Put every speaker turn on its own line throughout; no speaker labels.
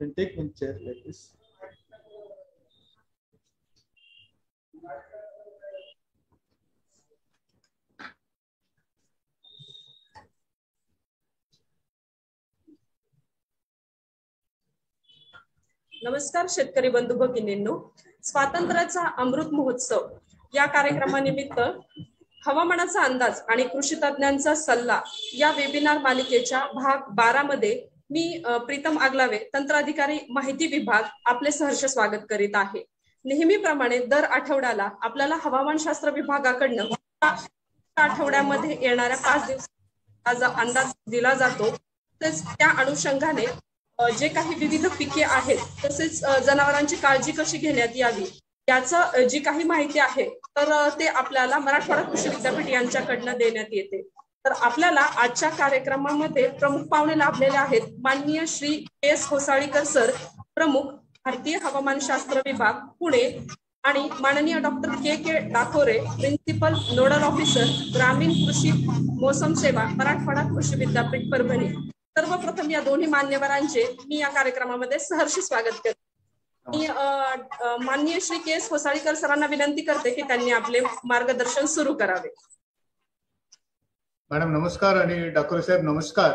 Then take one chair like this.
नमस्कार शेतकरी बंधू भगिनींनो स्वातंत्र्याचा अमृत महोत्सव या कार्यक्रमानिमित्त हवामानाचा अंदाज आणि कृषी तज्ज्ञांचा सल्ला या वेबिनार मालिकेच्या भाग बारा मध्ये मी प्रीतम आगलावे तंत्राधिकारी माहिती विभाग आपले सहर्ष स्वागत करीत आहे. नेहमीप्रमाणे दर आठवड्याला आपल्याला हवामानशास्त्र विभागाकडनं आठवड्यामध्ये येणाऱ्या पाच दिवस अंदाज दिला जातो. तसेच त्या अनुषंगाने जे काही विविध पिके आहेत तसेच जनावरांची काळजी कशी घेण्यात यावी याचं जी काही माहिती आहे तर ते आपल्याला मराठवाडा कृषी विद्यापीठ यांच्याकडनं देण्यात येते. तर आपल्याला आजच्या कार्यक्रमामध्ये प्रमुख पाहुणे लाभलेले आहेत. माननीय श्री एस होसाळीकर सर प्रमुख भारतीय हवामानशास्त्र विभाग पुणे आणि माननीय doctor K K Dakore principal nodal officer ग्रामीण कृषी मोसम सेवा मराठवाडा कृषी विद्यापीठ परभणी. सर्वप्रथम या दोन्ही मान्यवरांचे मी या कार्यक्रमामध्ये सहर्ष स्वागत करते. मी माननीय श्री के एस होसाळीकर सरांना विनंती करते की त्यांनी आपले मार्गदर्शन सुरू करावे.
मॅडम नमस्कार आणि डॉक्टर साहेब नमस्कार.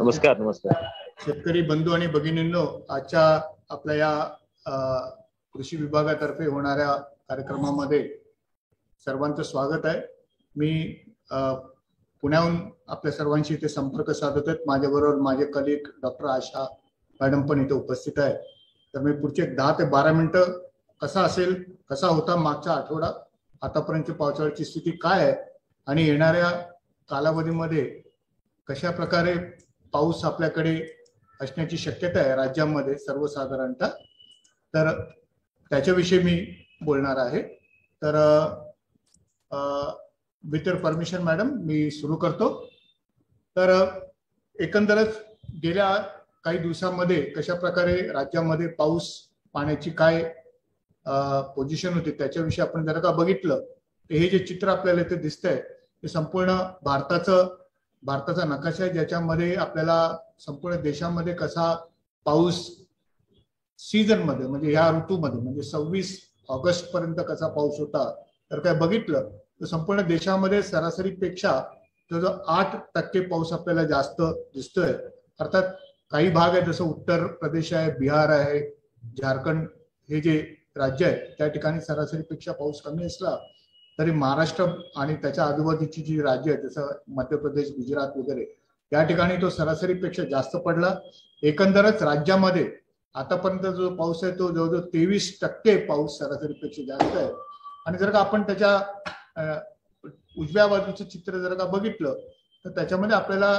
नमस्कार नमस्कार.
शेतकरी बंधू आणि भगिनींनो आजच्या आपल्या या कृषी विभागातर्फे होणाऱ्या कार्यक्रमामध्ये सर्वांचं स्वागत आहे. मी पुण्याहून आपल्या सर्वांशी इथे संपर्क साधत आहेत. माझ्याबरोबर माझे कलिक डॉक्टर आशा मॅडम पण इथे उपस्थित आहे तर मी पुढचे दहा ते बारा मिनिटं कसा असेल कसा होता मागचा आठवडा आतापर्यंतची पावसाळ्याची स्थिती काय आहे आणि येणाऱ्या कालावधीमध्ये कशा प्रकारे पाऊस आपल्याकडे असण्याची शक्यता आहे राज्यामध्ये सर्वसाधारणतः तर त्याच्याविषयी मी बोलणार आहे. तर विथ युअर परमिशन मॅडम मी सुरू करतो. तर एकंदरच गेल्या काही दिवसामध्ये कशा प्रकारे राज्यामध्ये पाऊस पाण्याची काय पोझिशन होती त्याच्याविषयी आपण जर का बघितलं तर हे जे चित्र आपल्याला इथे दिसतंय संपूर्ण भारताचं भारताचा नकाशा आहे ज्याच्यामध्ये आपल्याला संपूर्ण देशामध्ये कसा पाऊस सीझनमध्ये म्हणजे ह्या ऋतूमध्ये म्हणजे सव्वीस ऑगस्ट पर्यंत कसा पाऊस होता तर काय बघितलं तर संपूर्ण देशामध्ये सरासरीपेक्षा जवळजवळ आठ टक्के पाऊस आपल्याला जास्त दिसतोय. अर्थात काही भाग आहे जसं उत्तर प्रदेश आहे बिहार आहे झारखंड हे जे राज्य आहे त्या ठिकाणी सरासरीपेक्षा पाऊस कमी असला तरी महाराष्ट्र आणि त्याच्या आजूबाजूची जी राज्य आहेत जसं मध्य प्रदेश गुजरात वगैरे या ठिकाणी तो सरासरीपेक्षा जास्त पडला. एकंदरच राज्यामध्ये आतापर्यंत जो पाऊस आहे तो जवळजवळ तेवीस टक्के पाऊस सरासरीपेक्षा जास्त आहे. आणि जर का आपण त्याच्या उजव्या बाजूचं चित्र जर का बघितलं तर त्याच्यामध्ये आपल्याला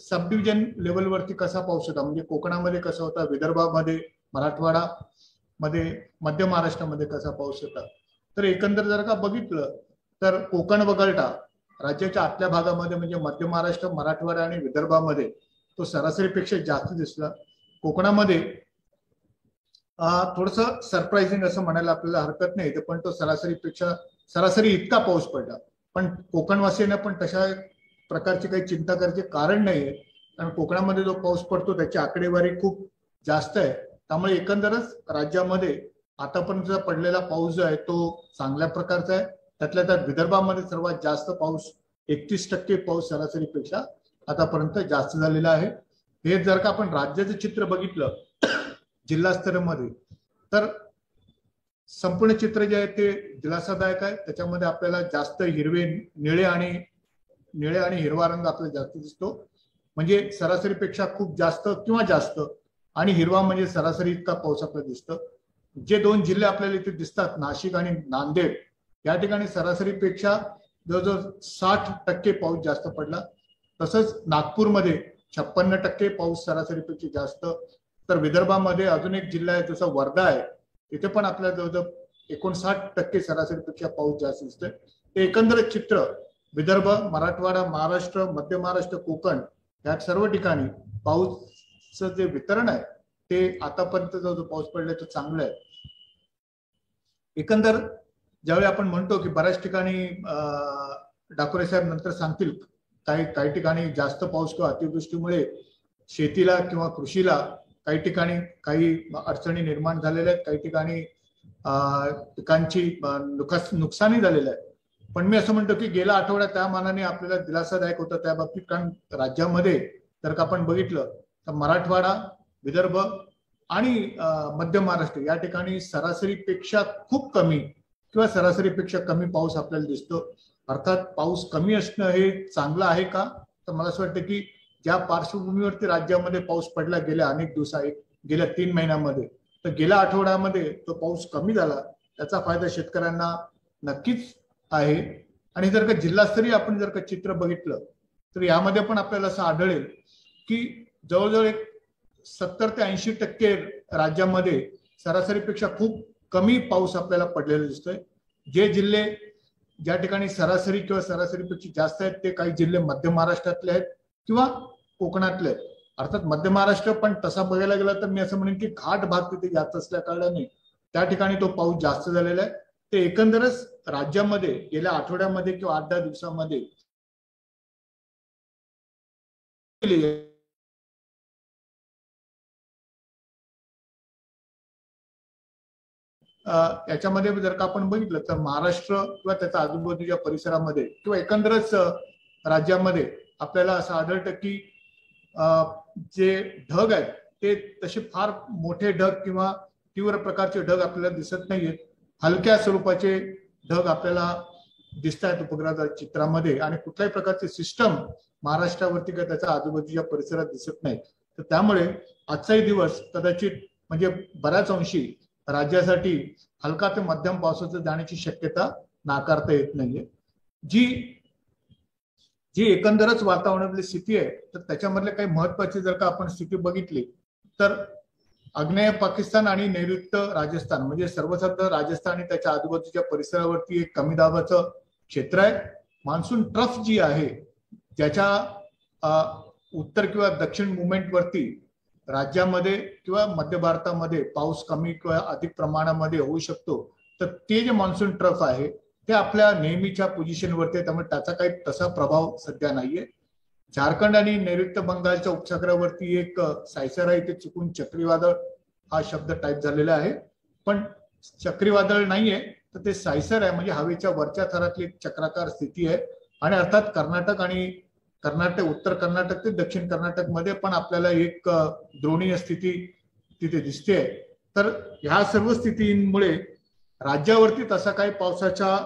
सब डिव्हिजन लेवलवरती कसा पाऊस होता? म्हणजे कोकणामध्ये कसा होता? विदर्भामध्ये मराठवाडा मध्ये मध्य महाराष्ट्रामध्ये कसा पाऊस होता? तर एकंदर जर का बघितलं तर कोकण वगळता राज्याच्या आतल्या भागामध्ये म्हणजे मध्य महाराष्ट्र मराठवाडा आणि विदर्भामध्ये तो सरासरीपेक्षा जास्त दिसला. कोकणामध्ये थोडस सरप्राइझिंग असं म्हणायला आपल्याला हरकत नाही पण तो सरासरीपेक्षा सरासरी इतका पाऊस पडला. पण कोकणवासियांना पण तशा प्रकारची काही चिंता करायचे कारण नाहीये. कारण कोकणामध्ये जो पाऊस पडतो त्याची आकडेवारी खूप जास्त आहे. त्यामुळे एकंदरच राज्यामध्ये आतापर्यंत पडलेला पाऊस जो आहे तो चांगल्या प्रकारचा आहे. त्यातल्या त्यात विदर्भामध्ये सर्वात जास्त पाऊस एकतीस टक्के पाऊस सरासरीपेक्षा आतापर्यंत जास्त झालेला आहे. हे जर का आपण राज्याचं चित्र बघितलं जिल्हास्तरामध्ये तर संपूर्ण चित्र जे आहे ते दिलासादायक आहे. त्याच्यामध्ये आपल्याला जास्त हिरवे निळे आणि निळे आणि हिरवा रंग आपल्याला जास्त दिसतो. म्हणजे सरासरीपेक्षा खूप जास्त किंवा जास्त आणि हिरवा म्हणजे सरासरी इतका पाऊस आपल्याला दिसतं. जे दोन जिल्हे आपल्याला इथे दिसतात नाशिक आणि नांदेड या ठिकाणी सरासरीपेक्षा जवळजवळ साठ टक्के पाऊस जास्त पडला. तसंच नागपूरमध्ये छप्पन्न टक्के पाऊस सरासरीपेक्षा जास्त. तर विदर्भामध्ये अजून एक जिल्हा आहे जसं वर्धा आहे तिथे पण आपल्याला जवळजवळ एकोणसाठ टक्के सरासरीपेक्षा पाऊस जास्त दिसतोय. ते एकंदरीत चित्र विदर्भ मराठवाडा महाराष्ट्र मध्य महाराष्ट्र कोकण या सर्व ठिकाणी पाऊसचं जे वितरण आहे ते आतापर्यंत जो जो पाऊस पडलाय तो चांगला आहे. एकंदर ज्यावेळी आपण म्हणतो की बऱ्याच ठिकाणी डाकोरे साहेब नंतर सांगतील काही काही ठिकाणी जास्त पाऊस किंवा अतिवृष्टीमुळे शेतीला किंवा कृषीला काही ठिकाणी काही अडचणी निर्माण झालेल्या आहेत काही ठिकाणी पिकांची नुकसानही झालेलं आहे पण मी असं म्हणतो की गेल्या आठवडा त्या मानाने आपल्याला दिलासादायक होतं त्या बाबतीत कारण राज्यामध्ये जर का आपण बघितलं तर मराठवाडा विदर्भ आणि मध्य महाराष्ट्र या ठिकाणी सरासरीपेक्षा खूप कमी किंवा सरासरीपेक्षा कमी पाऊस आपल्याला दिसतो. अर्थात पाऊस कमी असणं हे चांगलं आहे का? तर मला असं वाटतं की ज्या पार्श्वभूमीवरती राज्यामध्ये पाऊस पडला गेल्या अनेक दिवसा गेल्या तीन महिन्यामध्ये तर गेल्या आठवड्यामध्ये तो पाऊस कमी झाला त्याचा फायदा शेतकऱ्यांना नक्कीच आहे. आणि जर का जिल्हास्तरीय आपण जर का चित्र बघितलं तर यामध्ये पण आपल्याला असं आढळेल की जवळजवळ एक सत्तर ते ऐंशी टक्के राज्यामध्ये सरासरीपेक्षा खूप कमी पाऊस आपल्याला पडलेला दिसतोय. जे जिल्हे ज्या ठिकाणी सरासरी किंवा सरासरीपेक्षा जास्त आहेत ते काही जिल्हे मध्य महाराष्ट्रातले आहेत किंवा कोकणातले आहेत. अर्थात मध्य महाराष्ट्र पण तसा बघायला गेला तर मी असं म्हणेन की घाट भाग तिथे जास्त असल्या कारणाने त्या ठिकाणी तो पाऊस जास्त झालेला आहे. ते एकंदरच राज्यामध्ये गेल्या आठवड्यामध्ये किंवा आठ दहा दिवसामध्ये याच्यामध्ये जर का आपण बघितलं तर महाराष्ट्र किंवा त्याच्या आजूबाजूच्या परिसरामध्ये किंवा एकंदरच राज्यामध्ये आपल्याला असं आढळतं की जे ढग आहेत ते तसे फार मोठे ढग किंवा तीव्र प्रकारचे ढग आपल्याला दिसत नाहीयेत. हलक्या स्वरूपाचे ढग आपल्याला दिसत आहेत उपग्रहाच्या चित्रामध्ये आणि कुठल्याही प्रकारचे सिस्टम महाराष्ट्रावरती किंवा त्याच्या आजूबाजूच्या परिसरात दिसत नाही तर त्यामुळे आजचाही दिवस कदाचित म्हणजे बऱ्याच अंशी राज्यासाठी हलका ते मध्यम पावसाचं जाण्याची शक्यता नाकारता येत नाहीये. जी जी एकंदरच वातावरणातली स्थिती आहे तर त्याच्यामधले काही महत्वाची जर का आपण स्थिती बघितली तर आग्नेय पाकिस्तान आणि नैऋत्य राजस्थान म्हणजे सर्वसाधारण राजस्थान आणि त्याच्या आजूबाजूच्या परिसरावरती एक कमी दाबाचं क्षेत्र आहे. मान्सून ट्रफ जी आहे ज्याच्या उत्तर किंवा दक्षिण मुवमेंट वरती राज्यामध्ये किंवा मध्य भारतामध्ये पाऊस कमी किंवा अधिक प्रमाणामध्ये होऊ शकतो तर ते जे मान्सून ट्रफ आहे ते आपल्या नेहमीच्या पोझिशनवरती आहे. त्यामुळे त्याचा काही तसा प्रभाव सध्या नाहीये. झारखंड आणि नैऋत्य बंगालच्या उपसागरावरती एक सायसरा इथे चुकून चक्रीवादळ हा शब्द टाईप झालेला आहे. पण चक्रीवादळ नाहीये तर ते सायसर आहे. म्हणजे हवेच्या वरच्या थरातली एक चक्राकार स्थिती आहे. आणि अर्थात कर्नाटक आणि कर्नाटक उत्तर कर्नाटक ते दक्षिण कर्नाटकमध्ये पण आपल्याला एक द्रोणीय स्थिती तिथे दिसते. तर ह्या सर्व स्थितींमुळे राज्यावरती तसा काही पावसाच्या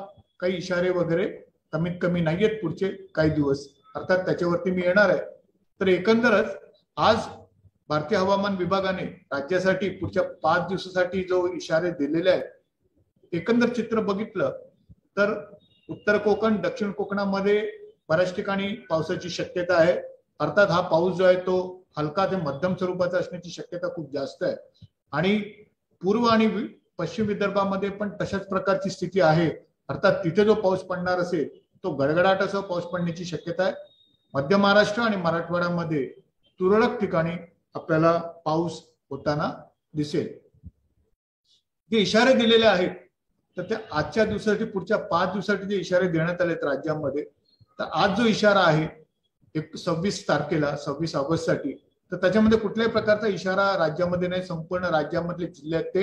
काही इशारे वगैरे कमीत कमी नाहीयेत पुढचे काही दिवस. अर्थात त्याच्यावरती मी येणार आहे. तर एकंदरच आज भारतीय हवामान विभागाने राज्यासाठी पुढच्या पाच दिवसासाठी जो इशारे दिलेले आहेत एकंदर चित्र बघितलं तर उत्तर कोकण दक्षिण कोकणामध्ये बऱ्याच ठिकाणी पावसाची शक्यता आहे. अर्थात हा पाऊस जो आहे तो हलका ते मध्यम स्वरूपाचा असण्याची शक्यता खूप जास्त आहे. आणि पूर्व आणि पश्चिम विदर्भामध्ये पण तशाच प्रकारची स्थिती आहे. अर्थात तिथे जो पाऊस पडणार असेल तो गडगडाटासह पाऊस पडण्याची शक्यता आहे. मध्य महाराष्ट्र आणि मराठवाड्यामध्ये तुरळक ठिकाणी आपल्याला पाऊस होताना दिसेल. जे इशारे दिलेले आहेत तर ते आजच्या दिवसासाठी पुढच्या पाच दिवसासाठी जे इशारे देण्यात आलेत राज्यामध्ये तर आज जो इशारा आहे एक सव्वीस तारखेला सव्वीस ऑगस्टसाठी तर त्याच्यामध्ये कुठल्याही प्रकारचा इशारा राज्यामध्ये नाही संपूर्ण राज्यामधले जिल्हे आहेत ते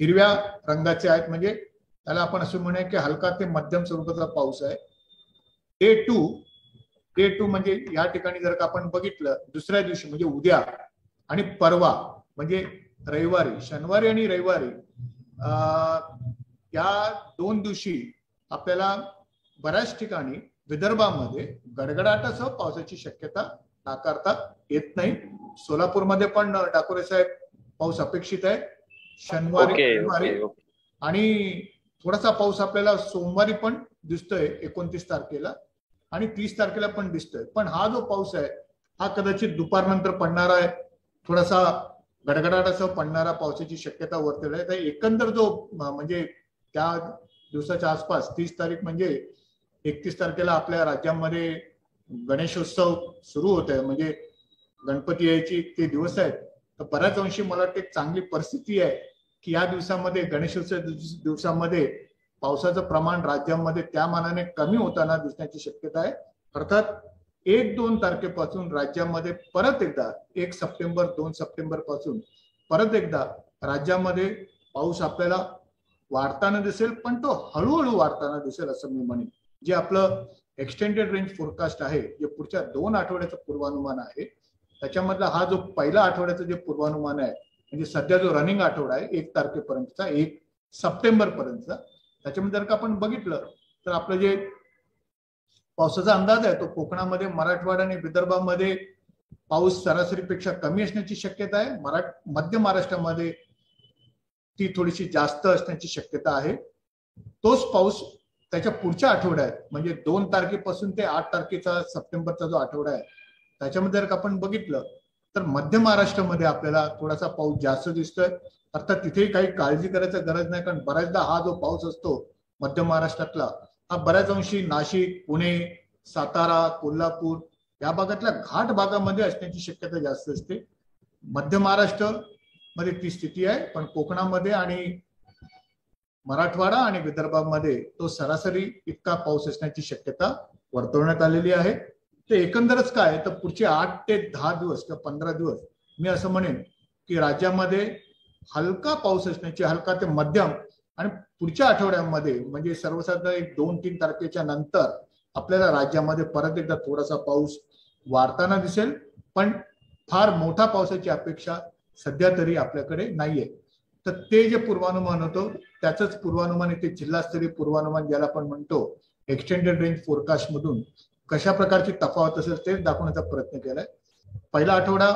हिरव्या रंगाचे आहेत. म्हणजे त्याला आपण असं म्हणूया की हलका ते मध्यम स्वरूपाचा पाऊस आहे. डे टू डे टू म्हणजे या ठिकाणी जर का आपण बघितलं दुसऱ्या दिवशी म्हणजे उद्या आणि परवा म्हणजे रविवारी शनिवारी आणि रविवारी या दोन दिवशी आपल्याला बऱ्याच ठिकाणी विदर्भामध्ये गडगडाटासह पावसाची शक्यता नाकारता येत नाही. सोलापूरमध्ये पण डाकोरे साहेब पाऊस अपेक्षित आहे. शनिवारी रविवारी आणि थोडासा पाऊस आपल्याला सोमवारी पण दिसतोय एकोणतीस तारखेला. आणि तीस तारखेला पण दिसतोय. पण हा जो पाऊस आहे हा कदाचित दुपारनंतर पडणारा आहे. थोडासा गडगडाटासह पडणारा पावसाची शक्यता वर्तवली आहे. तर एकंदर जो म्हणजे त्या दिवसाच्या आसपास तीस तारीख म्हणजे एकतीस तारखेला आपल्या राज्यामध्ये गणेशोत्सव सुरू होत आहे म्हणजे गणपती यायची ते दिवस आहेत. तर बऱ्याच अंशी मला वाटते एक चांगली परिस्थिती आहे की या दिवसामध्ये गणेशोत्सव दिवसामध्ये पावसाचं प्रमाण राज्यामध्ये त्या मानाने कमी होताना दिसण्याची शक्यता आहे. अर्थात एक दोन तारखेपासून राज्यामध्ये परत एकदा एक सप्टेंबर दोन सप्टेंबरपासून परत एकदा राज्यामध्ये पाऊस आपल्याला वाढताना दिसेल पण तो हळूहळू वाढताना दिसेल असं मी म्हणेन. जे आपलं एक्सटेंडेड रेंज फोरकास्ट आहे जे पुढच्या दोन आठवड्याचं पूर्वानुमान आहे त्याच्यामधला हा जो पहिला आठवड्याचं जे पूर्वानुमान आहे म्हणजे सध्या जो रनिंग आठवडा आहे एक तारखेपर्यंतचा एक सप्टेंबर पर्यंतचा त्याच्यामध्ये जर का आपण बघितलं तर आपलं जे पावसाचा अंदाज आहे तो कोकणामध्ये मराठवाडा आणि विदर्भामध्ये पाऊस सरासरीपेक्षा कमी असण्याची शक्यता आहे. मराठ मध्य महाराष्ट्रामध्ये ती थोडीशी जास्त असण्याची शक्यता आहे. तोच पाऊस त्याच्या पुढच्या आठवड्यात म्हणजे दोन तारखेपासून ते आठ तारखेचा सप्टेंबरचा जो आठवडा आहे त्याच्यामध्ये जर आपण बघितलं तर मध्य महाराष्ट्रामध्ये आपल्याला थोडासा पाऊस जास्त दिसतोय. अर्थात तिथेही काही काळजी करायची गरज नाही कारण बऱ्याचदा हा जो पाऊस असतो मध्य महाराष्ट्रातला हा बऱ्याच अंशी नाशिक पुणे सातारा कोल्हापूर या भागातल्या घाट भागामध्ये असण्याची शक्यता जास्त असते. मध्य महाराष्ट्रमध्ये ती स्थिती आहे पण कोकणामध्ये आणि मराठवाडा आणि विदर्भामध्ये तो सरासरी इतका पाऊस असण्याची शक्यता वर्तवण्यात आलेली आहे. ते एकंदरच काय? तर पुढचे आठ ते दहा दिवस किंवा पंधरा दिवस मी असं म्हणेन की राज्यामध्ये हलका पाऊस असण्याची हलका ते मध्यम आणि पुढच्या आठवड्यामध्ये म्हणजे सर्वसाधारण एक दोन तीन तारखेच्या नंतर आपल्याला राज्यामध्ये परत एकदा थोडासा पाऊस वाढताना दिसेल पण फार मोठा पावसाची अपेक्षा सध्या तरी आपल्याकडे नाहीये. तर ते जे पूर्वानुमान होतं त्याचंच पूर्वानुमान इथे जिल्हास्तरीय पूर्वानुमान ज्याला आपण म्हणतो एक्सटेंडेड रेंज फोरकास्ट मधून कशा प्रकारची तफावत असेल तेच दाखवण्याचा प्रयत्न केलाय. पहिला आठवडा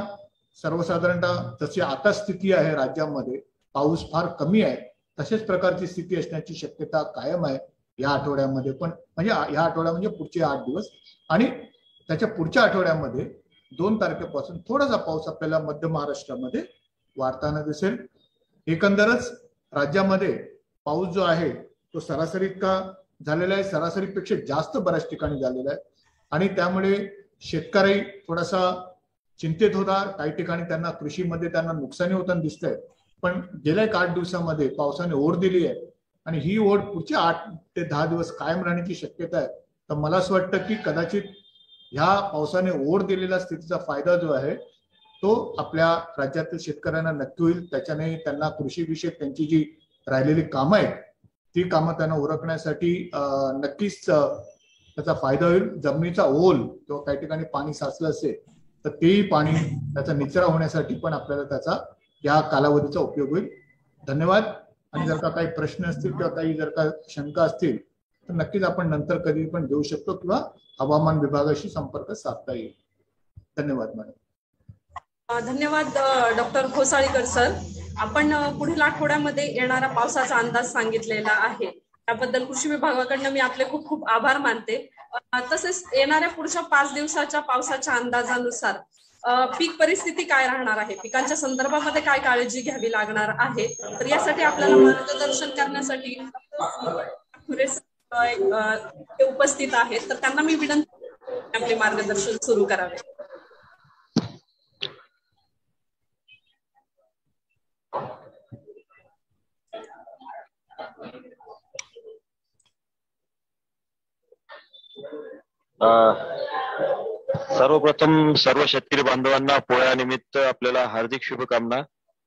सर्वसाधारणतः जशी आता स्थिती आहे राज्यामध्ये पाऊस फार कमी आहे तशाच प्रकारची स्थिती असण्याची शक्यता कायम आहे या आठवड्यामध्ये पण. म्हणजे या आठवड्या म्हणजे पुढचे आठ दिवस. आणि त्याच्या पुढच्या आठवड्यामध्ये दोन तारखेपासून थोडासा पाऊस आपल्याला मध्य महाराष्ट्रामध्ये वाढताना दिसेल. एकंदरच राज्यामध्ये पाऊस जो आहे तो सरासरी इतका झालेला आहे? सरासरीपेक्षा जास्त बऱ्याच ठिकाणी झालेला आहे. आणि त्यामुळे शेतकरी थोडासा चिंतित होता. काही ठिकाणी त्यांना कृषीमध्ये त्यांना नुकसानी होताना दिसतंय. पण गेल्या एक आठ दिवसामध्ये पावसाने ओढ दिली आहे. आणि ही ओढ पुढच्या आठ ते दहा दिवस कायम राहण्याची शक्यता आहे. तर मला असं वाटतं की कदाचित ह्या पावसाने ओढ दिलेल्या स्थितीचा फायदा जो आहे तो आपल्या राज्यातील शेतकऱ्यांना नक्की होईल. त्याच्याने त्यांना कृषीविषयक त्यांची जी राहिलेली कामं आहेत ती कामं त्यांना ओळखण्यासाठी नक्कीच त्याचा फायदा होईल. जमिनीचा ओल किंवा काही ठिकाणी पाणी साचलं असेल तर तेही पाणी त्याचा निचरा होण्यासाठी पण आपल्याला त्याचा या कालावधीचा उपयोग होईल. धन्यवाद. आणि जर का काही प्रश्न असतील किंवा काही जर का शंका असतील तर नक्कीच आपण नंतर कधी पण देऊ शकतो किंवा हवामान विभागाशी संपर्क साधता येईल. धन्यवाद मॅडम.
धन्यवाद डॉक्टर खोसाळीकर सर. आपण पुढील आठवड्यामध्ये येणारा पावसाचा अंदाज सांगितलेला आहे. त्याबद्दल कृषी विभागाकडनं मी आपले खूप खूप आभार मानते. तसेच येणाऱ्या पुढच्या पाच दिवसाच्या पावसाच्या अंदाजानुसार पीक परिस्थिती काय राहणार आहे? पिकांच्या संदर्भामध्ये काय काळजी घ्यावी लागणार आहे? तर यासाठी आपल्याला मार्गदर्शन करण्यासाठी उपस्थित आहेत. तर त्यांना मी विनंती आपले मार्गदर्शन सुरू करावे.
सर्वप्रथम सर्व शेतकरी बांधवांना पोळ्यानिमित्त आपल्याला हार्दिक शुभकामना.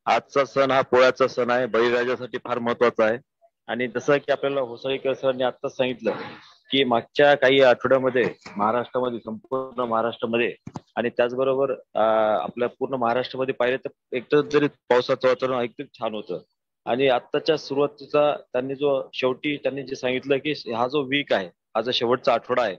आजचा सण हा पोळ्याचा सण आहे. बळीराजासाठी फार महत्त्वाचा आहे. आणि जसं की आपल्याला होसळीकर सरांनी आताच सांगितलं की मागच्या काही आठवड्यामध्ये महाराष्ट्रामध्ये संपूर्ण महाराष्ट्रामध्ये आणि त्याचबरोबर आपल्या पूर्ण महाराष्ट्रामध्ये पाहिलं तर एकदम जरी पावसाचं वातावरण एकदम छान होतं. आणि आत्ताच्या सुरुवातीचा त्यांनी जो शेवटी त्यांनी जे सांगितलं की हा जो वीक आहे हा जो शेवटचा आठवडा आहे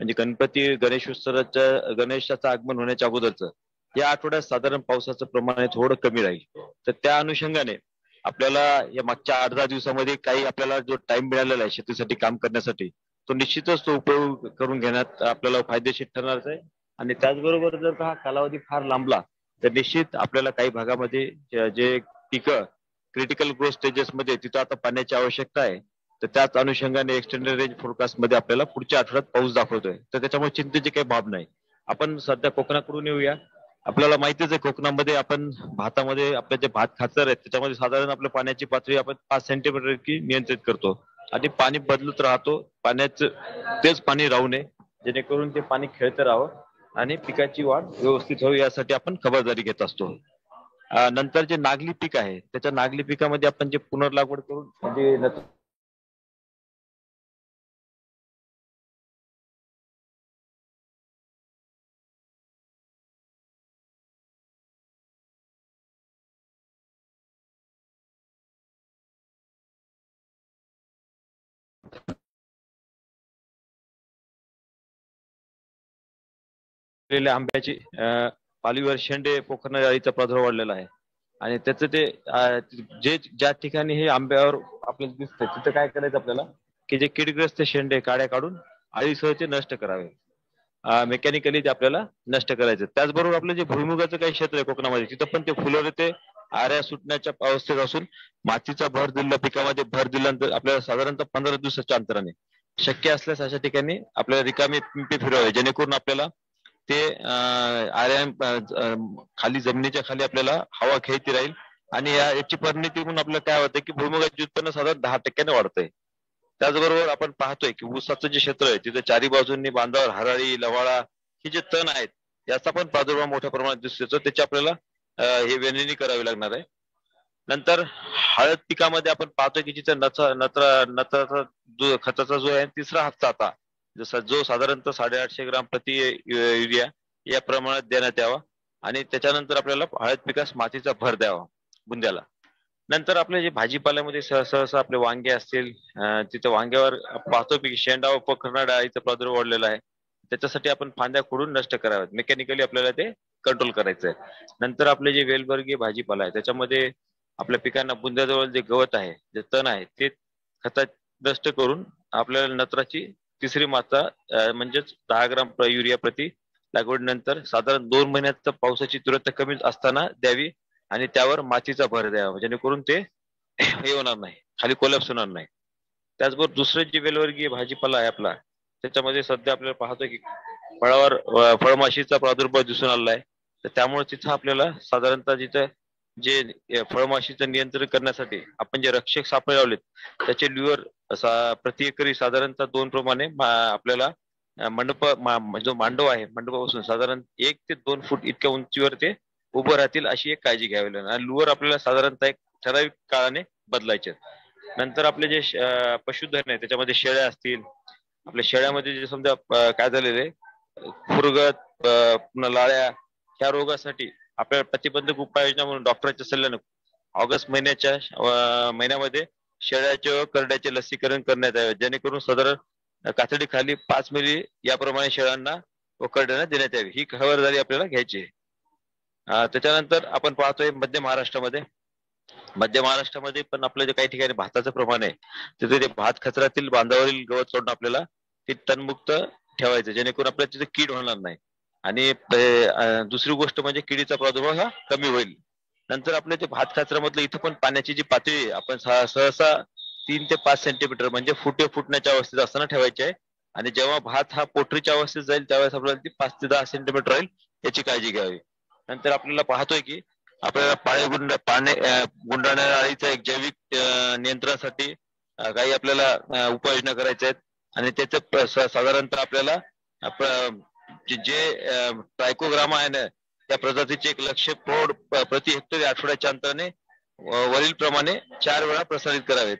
म्हणजे गणपती गणेशोत्सवाच्या गणेशाचं आगमन होण्याच्या अगोदरचं या आठवड्यात साधारण पावसाचं प्रमाण थोडं कमी राहील. तर त्या अनुषंगाने आपल्याला या मागच्या आठ दहा दिवसामध्ये काही आपल्याला जो टाइम मिळालेला आहे शेतीसाठी काम करण्यासाठी तो निश्चितच तो उपयोग करून घेण्यात आपल्याला फायदेशीर ठरणार आहे. आणि त्याचबरोबर जर का हा कालावधी फार लांबला तर निश्चित आपल्याला काही भागामध्ये जे पिकं क्रिटिकल ग्रोथ स्टेजेस मध्ये तिथं आता पाण्याची आवश्यकता आहे. तर त्याच अनुषंगाने एक्सटेंडेड रेंज फोरकास्टमध्ये आपल्याला पुढच्या आठवड्यात पाऊस दाखवतोय. तर त्याच्यामुळे चिंतेची काही बाब नाही. आपण सध्या कोकणाकडून येऊया. आपल्याला माहितीच आहे कोकणामध्ये आपण भातामध्ये आपले जे भात खाचर आहेत त्याच्यामध्ये साधारण आपल्या पाण्याची पातळी आपण पाच सेंटीमीटर इतकी नियंत्रित करतो. आणि पाणी बदलत राहतो. पाण्याचं तेच पाणी राहू नये. जेणेकरून ते पाणी खेळतं राहावं आणि पिकाची वाढ व्यवस्थित व्हावी यासाठी आपण खबरदारी घेत असतो. नंतर जे नागली पीक आहे त्याच्या नागली पिकामध्ये आपण जे पुनर्लागवड करून म्हणजे केलेल्या आंब्याची पालवीवर शेंडे पोखरणाऱ्या अळीचा प्रादुर्भाव वाढलेला आहे. आणि त्याचं ते जे ज्या ठिकाणी हे आंब्यावर आपल्याला दिसतंय तिथं काय करायचं आपल्याला? की जे किडग्रस्त शेंडे काड्या काढून अळीसह ते नष्ट करावे. मेकॅनिकली ते आपल्याला नष्ट करायचं. त्याचबरोबर आपलं जे भुईमुगाचं काही क्षेत्र आहे कोकणामध्ये तिथं पण ते फुलोरे ते आऱ्या सुटण्याच्या अवस्थेत असून मातीचा भर दिलेला पिकामध्ये भर दिल्यानंतर आपल्याला साधारणतः पंधरा दिवसाच्या अंतराने शक्य असल्यास अशा ठिकाणी आपल्याला रिकामी पिंपे फिरवावे जेणेकरून आपल्याला ते आर्याम आर्या खाली जमिनीच्या खाली आपल्याला हवा खेळती राहील आणि याची परिणती म्हणून आपल्याला काय होतं की भुईमुगाचे उत्पन्न साधारण दहा टक्क्याने वाढतंय. त्याचबरोबर आपण पाहतोय की ऊसाचं जे क्षेत्र आहे तिथे चारी बाजूंनी बांधावर हराळी लवाळा हे जे तण आहेत याचा पण प्रादुर्भाव मोठ्या प्रमाणात दिसतो त्याची आपल्याला हे वेनिनी करावी लागणार आहे. नंतर हळद पिकामध्ये आपण पाहतोय की जिथे नचा नत्र नत्राचा जो खताचा जो आहे तिसरा हप्ता आता जसा जो साधारणतः साडेआठशे ग्राम प्रति युरिया या प्रमाणात देण्यात यावा आणि त्याच्यानंतर आपल्याला हळद पिकास मातीचा भर द्यावा बुंद्याला. नंतर आपले जे भाजीपाल्यामध्ये सह- सहसा आपले वांगे असतील तिथं तिथे वांग्यावर पाहतो की शेंडा व पखरणाऱ्या अळीचा प्रादुर्भाव वाढलेला आहे. त्याच्यासाठी आपण फांद्या खोडून नष्ट कराव्यात. मेकॅनिकली आपल्याला ते कंट्रोल करायचं आहे नंतर आपले जे वेलवर्गीय भाजीपाला आहे त्याच्यामध्ये आपल्या पिकांना बुंद्याजवळ जे गवत आहे जे तण आहे ते खतात नष्ट करून आपल्याला नत्राची तिसरी मात्रा म्हणजेच दहा ग्राम युरिया प्रति लागवडीनंतर साधारण दोन महिन्यात पावसाची तीव्रता कमी असताना द्यावी आणि त्यावर मातीचा भर द्यावा. जेणेकरून ते हे होणार नाही. खाली कोलॅप्स होणार नाही. त्याचबरोबर दुसरं जे वेलवर्गीय भाजीपाला आहे आपला त्याच्यामध्ये सध्या आपल्याला पाहतो की फळावर फळमाशीचा प्रादुर्भाव दिसून आलेला आहे. तर त्यामुळे तिथं आपल्याला साधारणतः जिथं जे फळमाशीचं नियंत्रण करण्यासाठी आपण जे रक्षक सापळे लावलेत त्याचे ल्युअर प्रति एकरी साधारणतः दोन प्रमाणे आपल्याला मंडप जो मांडव आहे मंडपापासून साधारण एक ते दोन फूट इतक्या उंचीवर ते उभं राहतील अशी एक काळजी घ्यावी लागेल. आणि लुअर आपल्याला साधारणतः एक ठराविक काळाने बदलायचे नंतर आपले जे पशुधन आहे त्याच्यामध्ये शेळ्या असतील. आपल्या शेळ्यामध्ये जे समजा काय झालेलं आहे खुरगत पुन्हा लाळ्या ह्या रोगासाठी आपल्याला प्रतिबंधक उपाययोजना म्हणून डॉक्टरांच्या सल्ल्यानं ऑगस्ट महिन्याच्या महिन्यामध्ये शेळ्याचे व करड्याचे लसीकरण करण्यात यावे. जेणेकरून साधारण कातडी खाली पाच मिली याप्रमाणे शेळ्यांना व करड्यांना देण्यात यावी. ही खबरदारी आपल्याला घ्यायची आहे. त्याच्यानंतर आपण पाहतोय मध्य महाराष्ट्रामध्ये. मध्य महाराष्ट्रामध्ये पण आपल्या जे काही ठिकाणी भाताचं प्रमाण आहे तिथे ते भात खचरातील बांधावरील गवत सोडून आपल्याला ते तणमुक्त ठेवायचं जेणेकरून आपल्याला तिथे कीड होणार नाही. आणि दुसरी गोष्ट म्हणजे किडीचा प्रादुर्भाव हा कमी होईल. नंतर आपल्या ते भात कचऱ्यामधलं इथं पण पाण्याची जी पातळी आपण सहसा तीन ते पाच सेंटीमीटर म्हणजे फुटे फुटण्याच्या अवस्थेत असताना ठेवायची आहे. आणि जेव्हा भात हा पोटरीच्या अवस्थेत जाईल त्यावेळेस आपल्याला ती पाच ते दहा सेंटीमीटर राहील याची काळजी घ्यावी. नंतर आपल्याला पाहतोय की आपल्याला पाणी गुंड पाणी अं, गुंडाळणाऱ्या एक जैविक नियंत्रणासाठी काही आपल्याला उपाययोजना करायच्या आहेत. आणि त्याचं साधारणतः आपल्याला जे- ट्रायकोग्रामा आहे ना त्या प्रजातीचे एक लक्ष प्रौढ प्रति हेक्टर आठवड्याच्या अंतराने वरील प्रमाणे चार वेळा प्रसारित करावेत.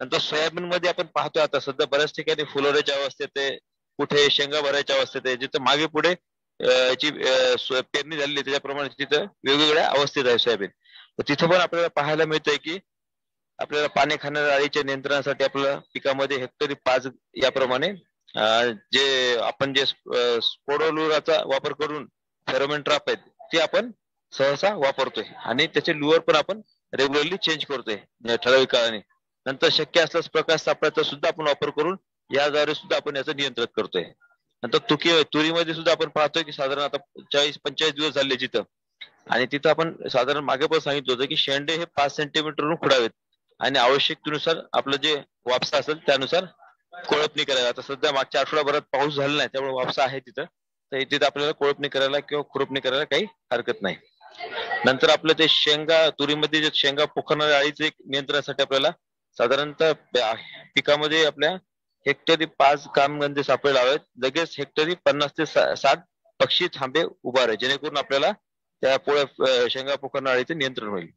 नंतर सोयाबीन मध्ये आपण पाहतोय आता सध्या बऱ्याच ठिकाणी फुलोऱ्याच्या अवस्थेत आहे कुठे शेंगा भरायच्या अवस्थेत आहे जिथं मागे पुढे याची पेरणी झालेली त्याच्याप्रमाणे तिथं वेगवेगळ्या अवस्थेत आहे सोयाबीन. तर तिथं पण आपल्याला पाहायला मिळतंय की आपल्याला पाणी खाणाऱ्या अळीच्या नियंत्रणासाठी आपल्याला पिकामध्ये हेक्टरी पाच याप्रमाणे जे आपण जे स्पोडोलुराचा वापर करून फेरोमेन ट्राप आहेत ते आपण सहसा वापरतोय. आणि त्याचे लुअर पण आपण रेग्युलरली चेंज करतोय ठराविक काळाने. नंतर शक्य असल्यास प्रकाश सापळ्याचा सुद्धा आपण वापर करून याद्वारे सुद्धा आपण याचं नियंत्रित करतोय. नंतर तुकी तुरीमध्ये सुद्धा आपण पाहतोय की साधारण आता चाळीस पंचेचाळीस दिवस झाले तिथं आणि तिथं आपण साधारण मागे पण सांगितलं होतं की शेंडे हे पाच सेंटीमीटरवरून खुडावेत. आणि आवश्यकतेनुसार आपलं जे वापसा असेल त्यानुसार कोळपणी करायला. आता सध्या मागच्या आठवड्याभरात पाऊस झाला नाही त्यामुळे वापसा आहे तिथं. तर तिथं आपल्याला कोळपणी करायला किंवा खुरपणी करायला काही हरकत नाही. नंतर आपलं ते शेंगा तुरीमध्ये जे शेंगा पोखरणाऱ्या अळीचं एक नियंत्रणासाठी आपल्याला साधारणतः पिकामध्ये आपल्या हेक्टरी पाच कामगंजे सापळे लावावेत लगेच हेक्टरी पन्नास ते साठ पक्षी थांबे उभारे जेणेकरून आपल्याला त्या पोळ्या शेंगा पोखरणं अळीचे नियंत्रण होईल.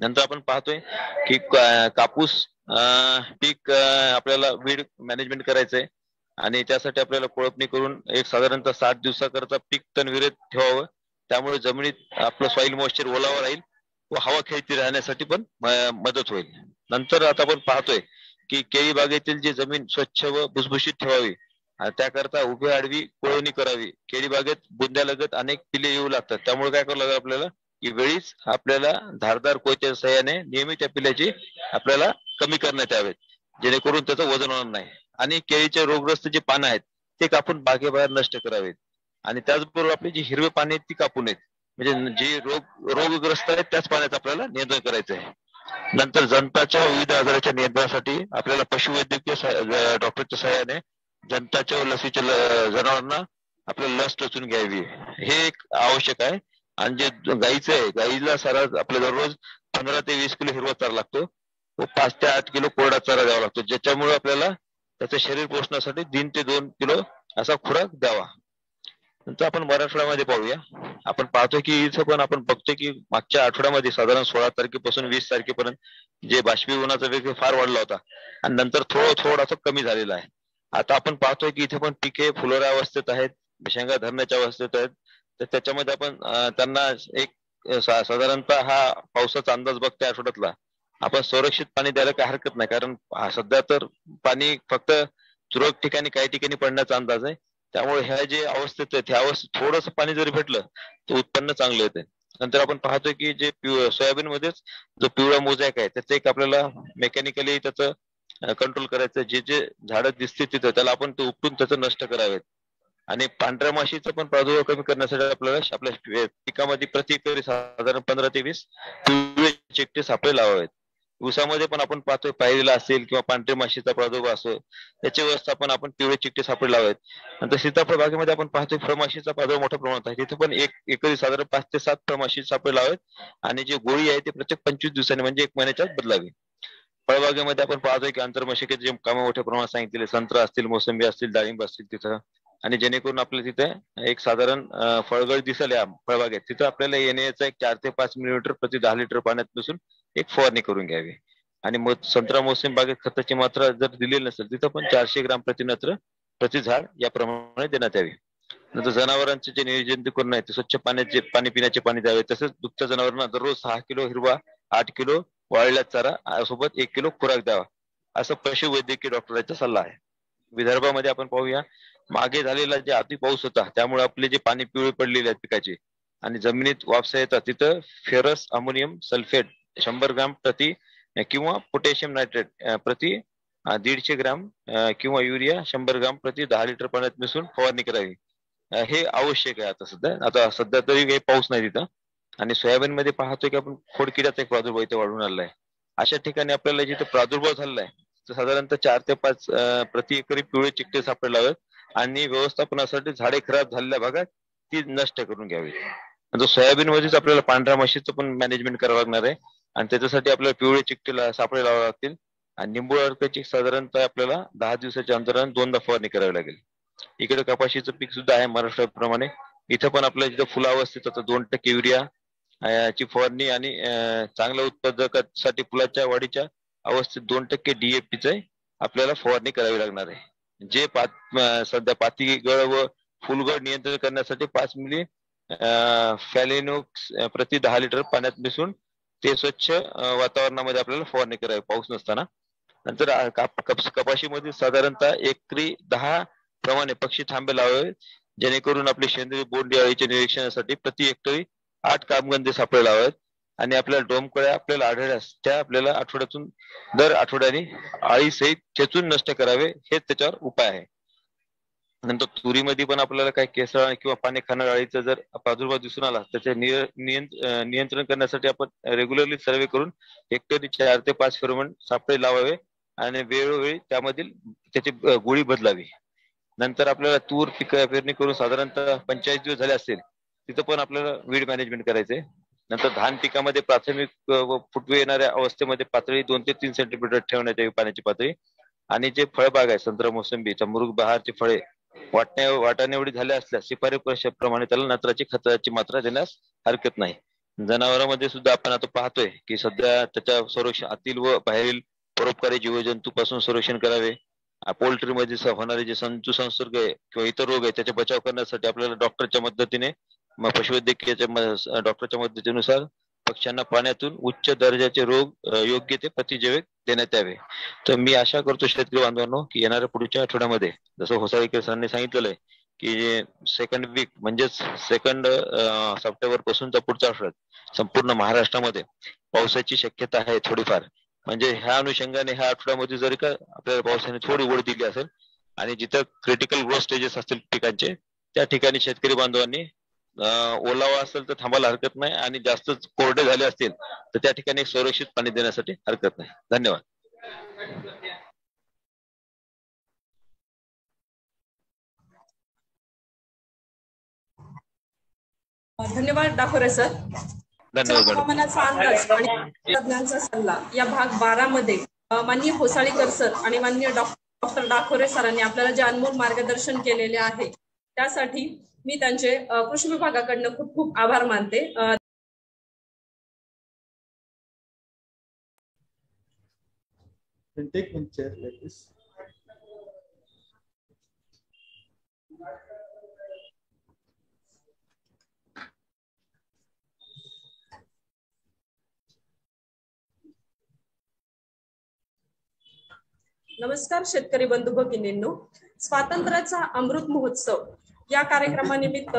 नंतर आपण पाहतोय की कापूस पीक आपल्याला वीड मॅनेजमेंट करायचंय. आणि त्यासाठी आपल्याला कोळपणी करून एक साधारणतः सात दिवसाकरता पीक तण विरहित ठेवावं. त्यामुळे जमिनीत आपलं सॉइल मॉइश्चर ओलावा राहील व हवा खेळती राहण्यासाठी पण मदत होईल. नंतर आता आपण पाहतोय की केळी बागेतील जी जमीन स्वच्छ व भुसभुशीत ठेवावी त्याकरता उभी आडवी कोळवणी करावी. केळी बागेत बुंद्यालगत अनेक पिले येऊ लागतात. त्यामुळे काय करावं लागेल आपल्याला? की वेळीच आपल्याला धारदार कोयच्या सहाय्याने नियमित त्या पिल्याची आपल्याला कमी करण्यात यावेत जेणेकरून त्याचं वजन होणार नाही. आणि केळीचे रोगग्रस्त जे पानं आहेत ते कापून बागेबाहेर नष्ट करावेत. आणि त्याचबरोबर आपली जी हिरवे पाने आहेत ती कापू नयेत म्हणजे जे रोग रोगग्रस्त आहेत त्याच पाण्याचं आपल्याला नियंत्रण करायचं आहे. नंतर जंताच्या विविध आजाराच्या नियंत्रणासाठी आपल्याला पशुवैद्यकीय डॉक्टरच्या सहाय्याने जंताच्या व लसीच्या जनावरांना आपल्याला लस टोचून घ्यावी. हे एक आवश्यक आहे. आणि जे गाईचं आहे गाईला सारा आपल्या दररोज पंधरा ते वीस किलो हिरवा चारा लागतो. व पाच ते आठ किलो कोरडा चारा द्यावा लागतो. ज्याच्यामुळे आपल्याला त्याचं शरीर पोषणासाठी तीन ते दोन किलो असा खुराक द्यावा. नंतर आपण मराठवाड्यामध्ये पाहूया. आपण पाहतो की इथं पण आपण बघतो की मागच्या आठवड्यामध्ये साधारण सोळा तारखेपासून वीस तारखेपर्यंत जे बाष्पीभवनाचा वेग फार वाढला होता. आणि नंतर थोडं थोडं असं कमी झालेला आहे. आता आपण पाहतोय की इथे पण पिके फुलोऱ्या अवस्थेत आहेत शेंगा धरण्याच्या अवस्थेत आहेत. तर त्याच्यामध्ये आपण त्यांना एक साधारणतः हा पावसाचा अंदाज बघतोय आठवड्यातला. आपण संरक्षित पाणी द्यायला काही हरकत नाही कारण सध्या तर पाणी फक्त तुरळक ठिकाणी काही ठिकाणी पडण्याचा अंदाज आहे. त्यामुळे ह्या जे अवस्थेत आहे ह्या अवस्थेत थोडस पाणी जरी भेटलं तर उत्पन्न चांगलं येते नंतर आपण पाहतोय की जे सोयाबीन मध्येच जो पिवळा मोजॅक आहे त्याचं एक आपल्याला मेकॅनिकली त्याचं कंट्रोल करायचं जे जे झाडं दिसते तिथं त्याला आपण ते उपटून त्याचं नष्ट करावेत. आणि पांढऱ्या माशीचा पण प्रादुर्भाव कमी करण्यासाठी आपल्याला आपल्या पिकामध्ये प्रति एकरी साधारण पंधरा ते वीस पिवळे चिकटे सापळे लावावेत. ऊसामध्ये पण आपण पाहतोय पायरीला असेल किंवा पांढऱ्या माशीचा प्रादुर्भाव असो त्याची व्यवस्थापन आपण पिवळे चिकटे सापडे लावावेत. नंतर सीताफळ बागेमध्ये आपण पाहतोय फळमाशीचा प्रादुर्भाव मोठ्या प्रमाणात आहे. तिथे पण एक एकरी साधारण पाच ते सात फळमाशी सापडे लावावेत आणि जी गोळी आहे ती प्रत्येक पंचवीस दिवसांनी म्हणजे एक महिन्याच्या बदलावी. फळबागेमध्ये आपण पाहतोय की आंतरमशागत जे कामं मोठ्या प्रमाणात सांगितलेले संत्रा असतील मोसंबी असतील डाळिंब असतील तिथं. आणि जेणेकरून आपल्या तिथे एक साधारण फळगळ दिसेल या फळबागेत. तिथं आपल्याला येण्याचा एक चार ते पाच मिलीमीटर प्रति दहा लिटर पाण्यात बसून एक फवारणी करून घ्यावी. आणि मग संत्रा मोसंबी बागेत खताची मात्रा जर दिलेली नसेल तिथं पण चारशे ग्राम प्रतिनत्र प्रति झाड याप्रमाणे देण्यात यावी. नंतर जनावरांचे जे नियोजन करून आहे ते स्वच्छ पाण्याचे पाणी पिण्याचे पाणी द्यावे. तसेच दुभत्या जनावरांना दररोज सहा किलो हिरवा आठ किलो वाळलेला चारा सोबत एक किलो खुराक द्यावा. असं पशुवैद्यकीय डॉक्टरांचा सल्ला आहे. विदर्भामध्ये आपण पाहूया. मागे झालेला जे अति पाऊस होता त्यामुळे आपले जे पाणी पिवळे पडलेले आहेत पिकाचे आणि जमिनीत वापसा येतात तिथं फेरस अमोनियम सल्फेट शंभर ग्राम प्रति किंवा पोटॅशियम नायट्रेट प्रति दीडशे ग्राम किंवा युरिया शंभर ग्राम प्रति दहा लिटर पाण्यात मिसळून फवारणी करावी. हे आवश्यक आहे आता सध्या. आता सध्या तरी काही पाऊस नाही तिथं. आणि सोयाबीन मध्ये पाहतोय की आपण खोडकिड्याचा एक प्रादुर्भाव इथे वाढून आलेला आहे. अशा ठिकाणी आपल्याला जिथे प्रादुर्भाव झालेला आहे साधारणतः चार ते पाच प्रति एकरी पिवळे चिकटे सापडे लावेत आणि व्यवस्थापनासाठी झाडे खराब झालेल्या भागात ती नष्ट करून घ्यावी. सोयाबीन मध्येच आपल्याला पांढऱ्या म्हशीचं पण मॅनेजमेंट करावं लागणार आहे. आणि त्याच्यासाठी आपल्याला पिवळे चिकटे सापडे सापळे लावावे लागतील. आणि निंबू अर्काची साधारणतः आपल्याला दहा दिवसाच्या अंतराने दोनदा फवारणी करावी लागेल. इकडे कपाशीचं पीक सुद्धा आहे महाराष्ट्राप्रमाणे. इथं पण आपल्या जिथं फुलावस्थेत आता दोन टक्के युरिया ची फवारणी आणि चांगल्या उत्पादकासाठी फुलाच्या वाढीच्या अवस्थेत दोन टक्के डीएपीच आपल्याला फवारणी करावी लागणार आहे. जे पात सध्या पाती गळ व फुलगड नियंत्रण करण्यासाठी पाच मिली फॅलेनोक्स प्रति दहा लिटर पाण्यात मिसळून ते स्वच्छ वातावरणामध्ये आपल्याला फवारणी करावी पाऊस नसताना. नंतर कपाशीमध्ये साधारणतः एकरी दहा प्रमाणे पक्षी थांबे लावावे जेणेकरून आपले सेंद्रिय बोंडी अळीच्या निरीक्षणासाठी प्रति हेक्टरी आठ कामगंधे सापळे लावावेत. आणि आपल्या डोमकळ्या आपल्याला आढळल्यास त्या आपल्याला आठवड्यातून दर आठवड्याने आळीसहित चेचून नष्ट करावे हेच त्याच्यावर उपाय आहे. नंतर तुरीमध्ये पण आपल्याला काही केसळ किंवा पाणी खाणार आळीचा जर प्रादुर्भाव दिसून आला त्याचे नियंत्रण करण्यासाठी आपण रेग्युलरली सर्वे करून हेक्टरी चार ते पाच फेरोमन सापळे लावावे आणि वेळोवेळी त्यामधील त्याची गोळी बदलावी. नंतर आपल्याला तूर पिक पेरणी करून साधारणतः पंचेचाळीस दिवस झाले असतील तिथं पण आपल्याला वीड मॅनेजमेंट करायचंय. नंतर धान पिकामध्ये प्राथमिक व फुटवे येणाऱ्या अवस्थेमध्ये पातळी दोन ते तीन सेंटीमीटर ठेवण्यात यावी पाण्याची पातळी. आणि जे फळबाग आहे संत्रा मोसंबी चमरुग बहारची फळे वाटण्या वाटाणे एवढी झाल्या असल्यास शिफारशीप्रमाणे त्याला नत्राची खताची मात्रा देण्यास हरकत नाही. जनावरांमध्ये सुद्धा आपण आता पाहतोय की सध्या त्याच्या संरक्षण आतील व बाहेरील परोपकारी जीवजंतू पासून संरक्षण करावे. पोल्ट्री मध्ये होणारे जे संतू संसर्ग आहे किंवा इतर रोग आहे त्याचा बचाव करण्यासाठी आपल्याला डॉक्टरच्या मदतीने मग पशुवैद्यकीयच्या डॉक्टरच्या मदतीनुसार पक्ष्यांना पाण्यातून उच्च दर्जाचे रोग योग्य ते प्रतिजैविक देण्यात यावे. तर मी आशा करतो शेतकरी बांधवांनो की येणाऱ्या पुढच्या आठवड्यामध्ये जसं होसाळीकर सरांनी सांगितलेलं आहे की सेकंड वीक म्हणजेच सेकंड सप्टेंबर पासूनचा पुढचा आठवड्यात संपूर्ण महाराष्ट्रामध्ये पावसाची शक्यता आहे थोडीफार. म्हणजे ह्या अनुषंगाने ह्या आठवड्यामध्ये जरी का आपल्याला पावसाने थोडी ओढ दिली असेल आणि जिथं क्रिटिकल ग्रोथ स्टेजेस असतील पिकांचे त्या ठिकाणी शेतकरी बांधवांनी ओलावा असेल तर थांबायला हरकत नाही आणि जास्तच कोरडे झाले असतील तर त्या ठिकाणी सुरक्षित पाणी देण्यासाठी हरकत नाही. धन्यवाद.
धन्यवाद डाकोरे सर. हवामानाचा अंदाज आणि तज्ञांचा सल्ला या भाग बारा मध्ये माननीय होसाळीकर सर आणि माननीय डॉक्टर डाकोरे सरांनी आपल्याला जे अनमोल मार्गदर्शन केलेले आहे त्यासाठी मी त्यांचे कृषी विभागाकडनं खूप खूप आभार मानते. नमस्कार शेतकरी बंधू भगिनींनो. स्वातंत्र्याचा अमृत महोत्सव. या कार्यक्रमानिमित्त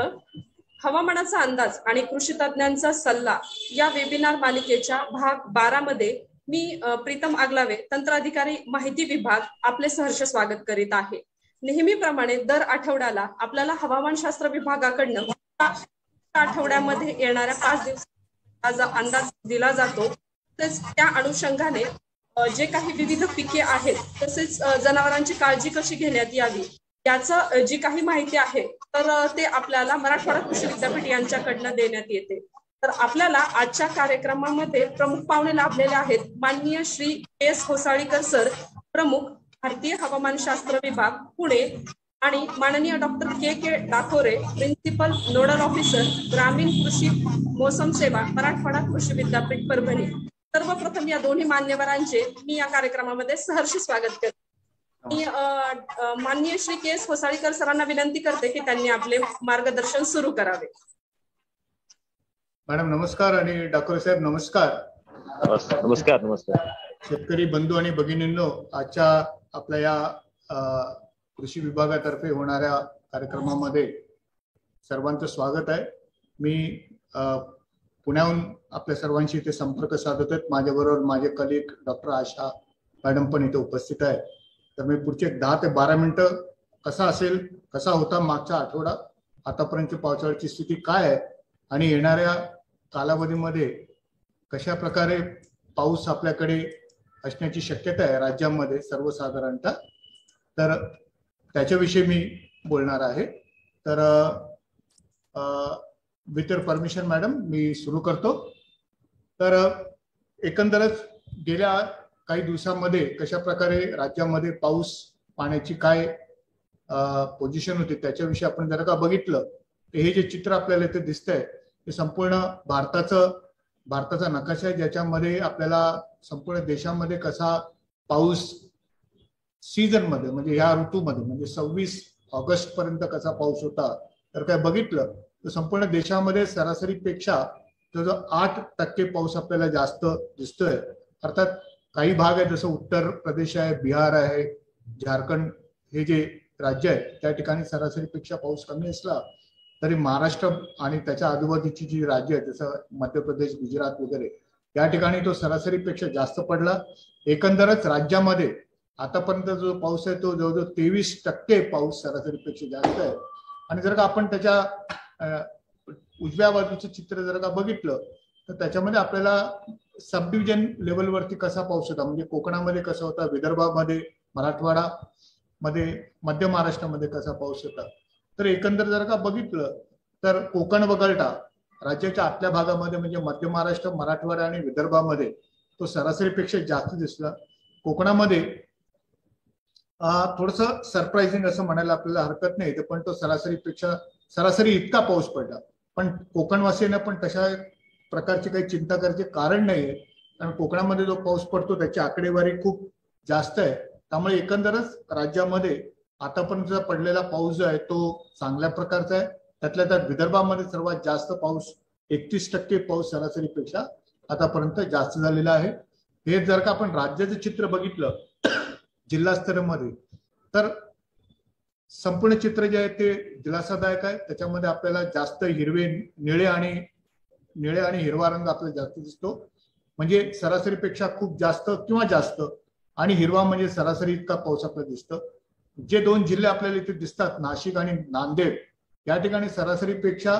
हवामानाचा अंदाज आणि कृषी तज्ज्ञांचा सल्ला या वेबिनार मालिकेच्या भाग बारा मध्ये मी प्रीतम आगलावे तंत्राधिकारी माहिती विभाग आपले सहर्ष स्वागत करीत आहे. नेहमीप्रमाणे दर आठवड्याला आपल्याला हवामानशास्त्र विभागाकडनं आठवड्यामध्ये येणाऱ्या पाच दिवस अंदाज दिला जातो तसेच त्या अनुषंगाने जे काही विविध पिके आहेत तसेच जनावरांची काळजी कशी घेण्यात यावी याचं जी काही माहिती आहे तर ते आपल्याला मराठवाडा कृषी विद्यापीठ यांच्याकडनं देण्यात येते. तर आपल्याला आजच्या कार्यक्रमामध्ये प्रमुख पाहुणे लाभलेले आहेत माननीय श्री एस होसाळीकर सर प्रमुख भारतीय हवामानशास्त्र विभाग पुणे आणि माननीय doctor K K Dakore principal nodal officer ग्रामीण कृषी मोसम सेवा मराठवाडा कृषी विद्यापीठ परभणी. सर्वप्रथम या दोन्ही मान्यवरांचे मी या कार्यक्रमामध्ये सहर्ष स्वागत करते. मी माननीय श्री के एस होसाळीकर सरांना विनंती करते की त्यांनी आपले मार्गदर्शन सुरू करावे.
मॅडम नमस्कार आणि डॉक्टर साहेब नमस्कार.
नमस्कार नमस्कार.
शेतकरी बंधू आणि भगिनींनो आजच्या आपल्या या कृषी विभागातर्फे होणाऱ्या कार्यक्रमामध्ये सर्वांचं स्वागत आहे. मी पुण्याहून आपल्या सर्वांशी इथे संपर्क साधत आहेत माझ्याबरोबर माझे कलिक डॉक्टर आशा मॅडम पण इथे उपस्थित आहे तर मी पुढचे दहा ते बारा मिनिटं कसा असेल कसा होता मागचा आठवडा आतापर्यंतची पावसाळ्याची स्थिती काय आहे आणि येणाऱ्या कालावधीमध्ये कशा प्रकारे पाऊस आपल्याकडे असण्याची शक्यता आहे राज्यामध्ये सर्वसाधारणतः तर त्याच्याविषयी मी बोलणार आहे. तर विथ युअर परमिशन मॅडम मी सुरू करतो. तर एकंदरच गेल्या काही दिवसांमध्ये कशा प्रकारे राज्यामध्ये पाऊस पाण्याची काय पोझिशन होती त्याच्याविषयी आपण जर का बघितलं तर हे जे चित्र आपल्याला इथे दिसतंय ते संपूर्ण भारताचं भारताचा नकाशा आहे. ज्याच्यामध्ये आपल्याला संपूर्ण देशामध्ये कसा पाऊस सीझनमध्ये म्हणजे ह्या ऋतूमध्ये म्हणजे सव्वीस ऑगस्ट पर्यंत कसा पाऊस होता तर काय बघितलं तर संपूर्ण देशामध्ये सरासरीपेक्षा जवळजवळ आठ टक्के पाऊस आपल्याला जास्त दिसतोय. अर्थात काही भाग आहे जसं उत्तर प्रदेश आहे बिहार आहे झारखंड हे जे राज्य आहे त्या ठिकाणी सरासरीपेक्षा पाऊस कमी असला तरी महाराष्ट्र आणि त्याच्या आजूबाजूची जी राज्य आहेत जसं मध्य प्रदेश गुजरात वगैरे त्या ठिकाणी तो सरासरीपेक्षा जास्त पडला. एकंदरच राज्यामध्ये आतापर्यंत जो पाऊस आहे तो जवळजवळ तेवीस टक्के पाऊस सरासरीपेक्षा जास्त आहे. आणि जर का आपण त्याच्या उजव्या बाजूचं चित्र जर का बघितलं तर त्याच्यामध्ये आपल्याला सब डिव्हिजन लेवलवरती कसा पाऊस होता? म्हणजे कोकणामध्ये कसा होता? विदर्भामध्ये मराठवाडा मध्ये मध्य महाराष्ट्रामध्ये कसा पाऊस होता? तर एकंदर जर का बघितलं तर कोकण वगळता राज्याच्या आतल्या भागामध्ये म्हणजे मध्य महाराष्ट्र मराठवाडा आणि विदर्भामध्ये तो सरासरीपेक्षा जास्त दिसला. कोकणामध्ये थोडस सरप्राइझिंग असं म्हणायला आपल्याला हरकत नाही पण तो सरासरीपेक्षा सरासरी इतका पाऊस पडला. पण कोकणवासियांना पण तशा प्रकारची काही चिंता करायचे कारण नाहीये. कारण कोकणामध्ये जो पाऊस पडतो त्याची आकडेवारी खूप जास्त आहे. त्यामुळे एकंदरच राज्यामध्ये आतापर्यंत पडलेला पाऊस जो आहे तो चांगल्या प्रकारचा आहे. त्यातल्या त्यात विदर्भामध्ये सर्वात जास्त पाऊस एकतीस टक्के पाऊस सरासरीपेक्षा आतापर्यंत जास्त झालेला आहे. हे जर का आपण राज्याचं चित्र बघितलं जिल्हास्तरामध्ये तर संपूर्ण चित्र जे आहे ते दिलासादायक आहे. त्याच्यामध्ये आपल्याला जास्त हिरवे निळे आणि निळे आणि हिरवा रंग आपल्याला जास्त दिसतो. म्हणजे सरासरीपेक्षा खूप जास्त किंवा जास्त. आणि हिरवा म्हणजे सरासरी इतका पाऊस आपल्याला दिसतं. जे दोन जिल्हे आपल्याला इथे दिसतात नाशिक आणि नांदेड या ठिकाणी सरासरीपेक्षा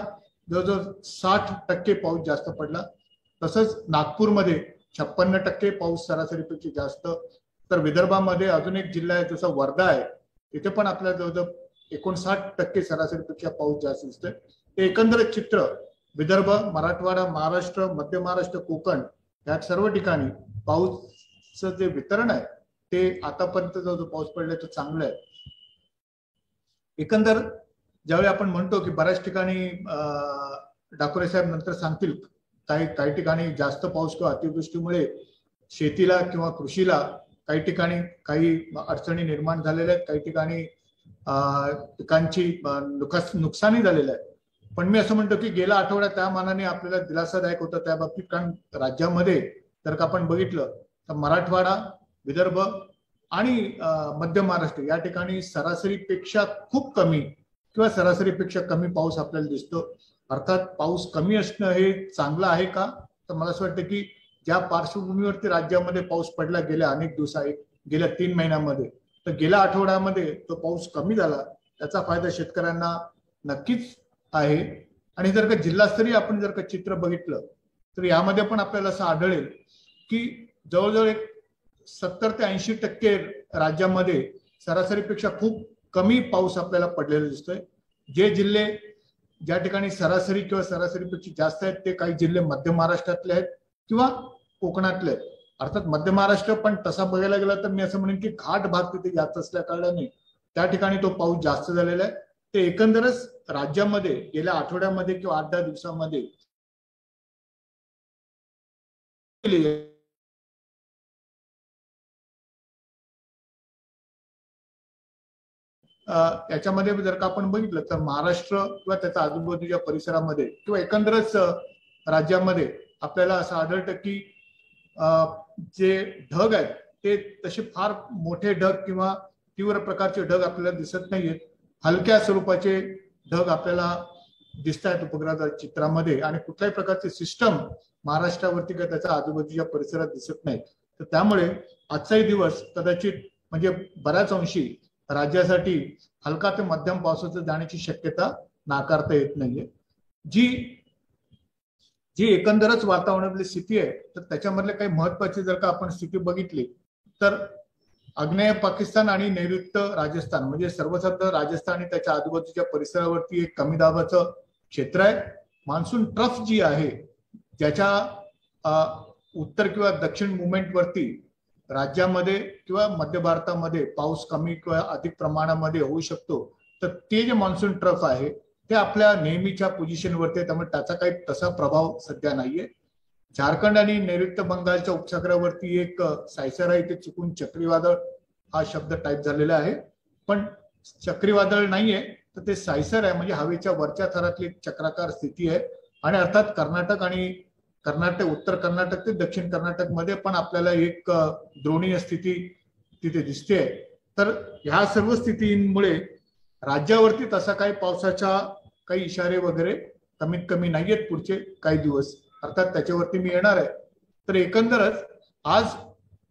जवळजवळ साठ टक्के पाऊस जास्त पडला. तसंच नागपूरमध्ये छप्पन्न टक्के पाऊस सरासरीपेक्षा जास्त. तर विदर्भामध्ये अजून एक जिल्हा आहे जसा वर्धा आहे तिथे पण आपल्याला जवळजवळ एकोणसाठ टक्के सरासरीपेक्षा पाऊस जास्त दिसतोय. ते एकंदरीत चित्र विदर्भ मराठवाडा महाराष्ट्र मध्य महाराष्ट्र कोकण या सर्व ठिकाणी पाऊसचं जे वितरण आहे ते आतापर्यंत जो पाऊस पडलाय तो चांगला आहे. एकंदर ज्यावेळी आपण म्हणतो की बऱ्याच ठिकाणी डाकोरे साहेब नंतर सांगतील काही काही ठिकाणी जास्त पाऊस किंवा अतिवृष्टीमुळे शेतीला किंवा कृषीला काही ठिकाणी काही अडचणी निर्माण झालेल्या आहेत काही ठिकाणी पिकांची नुकसानी झालेलं आहे पण मी असं म्हणतो की गेल्या आठवडा त्या मानाने आपल्याला दिलासादायक होतं. त्या बाबतीत कारण राज्यामध्ये जर का आपण बघितलं तर मराठवाडा विदर्भ आणि मध्य महाराष्ट्र या ठिकाणी सरासरीपेक्षा खूप कमी किंवा सरासरीपेक्षा कमी पाऊस आपल्याला दिसतो. अर्थात पाऊस कमी असणं हे चांगलं आहे का? तर मला असं वाटतं की ज्या पार्श्वभूमीवरती राज्यामध्ये पाऊस पडला गेल्या अनेक दिवसा गेल्या तीन महिन्यामध्ये तर गेल्या आठवड्यामध्ये तो पाऊस कमी झाला. त्याचा फायदा शेतकऱ्यांना नक्कीच आहे. आणि जर का जिल्हास्तरीय आपण जर का चित्र बघितलं तर यामध्ये पण आपल्याला असं आढळेल की जवळजवळ एक सत्तर ते ऐंशी टक्के राज्यामध्ये सरासरीपेक्षा खूप कमी पाऊस आपल्याला पडलेला दिसतोय. जे जिल्हे ज्या ठिकाणी सरासरी किंवा सरासरीपेक्षा जास्त आहेत ते काही जिल्हे मध्य महाराष्ट्रातले आहेत किंवा कोकणातले आहेत. अर्थात मध्य महाराष्ट्र पण तसा बघायला गेला तर मी असं म्हणेन की घाट भाग तिथे जास्त असल्या कारणाने त्या ठिकाणी तो पाऊस जास्त झालेला आहे. ते एकंदरच राज्यामध्ये गेल्या आठवड्यामध्ये किंवा आठ दहा दिवसामध्ये याच्यामध्ये जर का आपण बघितलं तर महाराष्ट्र किंवा त्याच्या आजूबाजूच्या परिसरामध्ये किंवा एकंदरच राज्यामध्ये आपल्याला असं आढळतं की जे ढग आहेत ते तसे फार मोठे ढग किंवा तीव्र प्रकारचे ढग आपल्याला दिसत नाहीयेत. हलक्या स्वरूपाचे ढग आपल्याला दिसत आहेत उपग्रहाच्या चित्रामध्ये आणि कुठल्याही प्रकारचे सिस्टम महाराष्ट्रावरती किंवा त्याच्या आजूबाजूच्या परिसरात दिसत नाही तर त्यामुळे आजचाही दिवस कदाचित म्हणजे बऱ्याच अंशी राज्यासाठी हलका ते मध्यम पावसाचं जाण्याची शक्यता नाकारता येत नाहीये. जी जी एकंदरच वातावरणातली स्थिती आहे तर त्याच्यामधले काही महत्वाची जर का आपण स्थिती बघितली तर आग्नेय पाकिस्तान आणि नैऋत्य राजस्थान. म्हणजे सर्वसाधारण राजस्थान आणि त्याच्या आजूबाजूच्या परिसरावरती एक कमी दाबाचं क्षेत्र आहे. मान्सून ट्रफ जी आहे ज्याच्या उत्तर किंवा दक्षिण मुवमेंट वरती राज्यामध्ये किंवा मध्य भारतामध्ये पाऊस कमी किंवा अधिक प्रमाणामध्ये होऊ शकतो तर ते जे मान्सून ट्रफ आहे ते आपल्या नेहमीच्या पोझिशनवरती आहे. त्यामुळे त्याचा काही तसा प्रभाव सध्या नाहीये. झारखंड आणि नैऋत्य बंगालच्या उपसागरावरती एक सायसरा इथे चुकून चक्रीवादळ हा शब्द टाईप झालेला आहे. पण चक्रीवादळ नाहीये तर ते सायसर आहे म्हणजे हवेच्या वरच्या थरातली चक्राकार स्थिती आहे. आणि अर्थात कर्नाटक आणि कर्नाटक उत्तर कर्नाटक ते दक्षिण कर्नाटकमध्ये पण आपल्याला एक द्रोणीय स्थिती तिथे दिसते. तर ह्या सर्व स्थितीमुळे राज्यावरती तसा काही पावसाच्या काही इशारे वगैरे कमीत कमी नाहीयेत पुढचे काही दिवस. अर्थात त्याच्यावरती मी येणार आहे. तर एकंदरच आज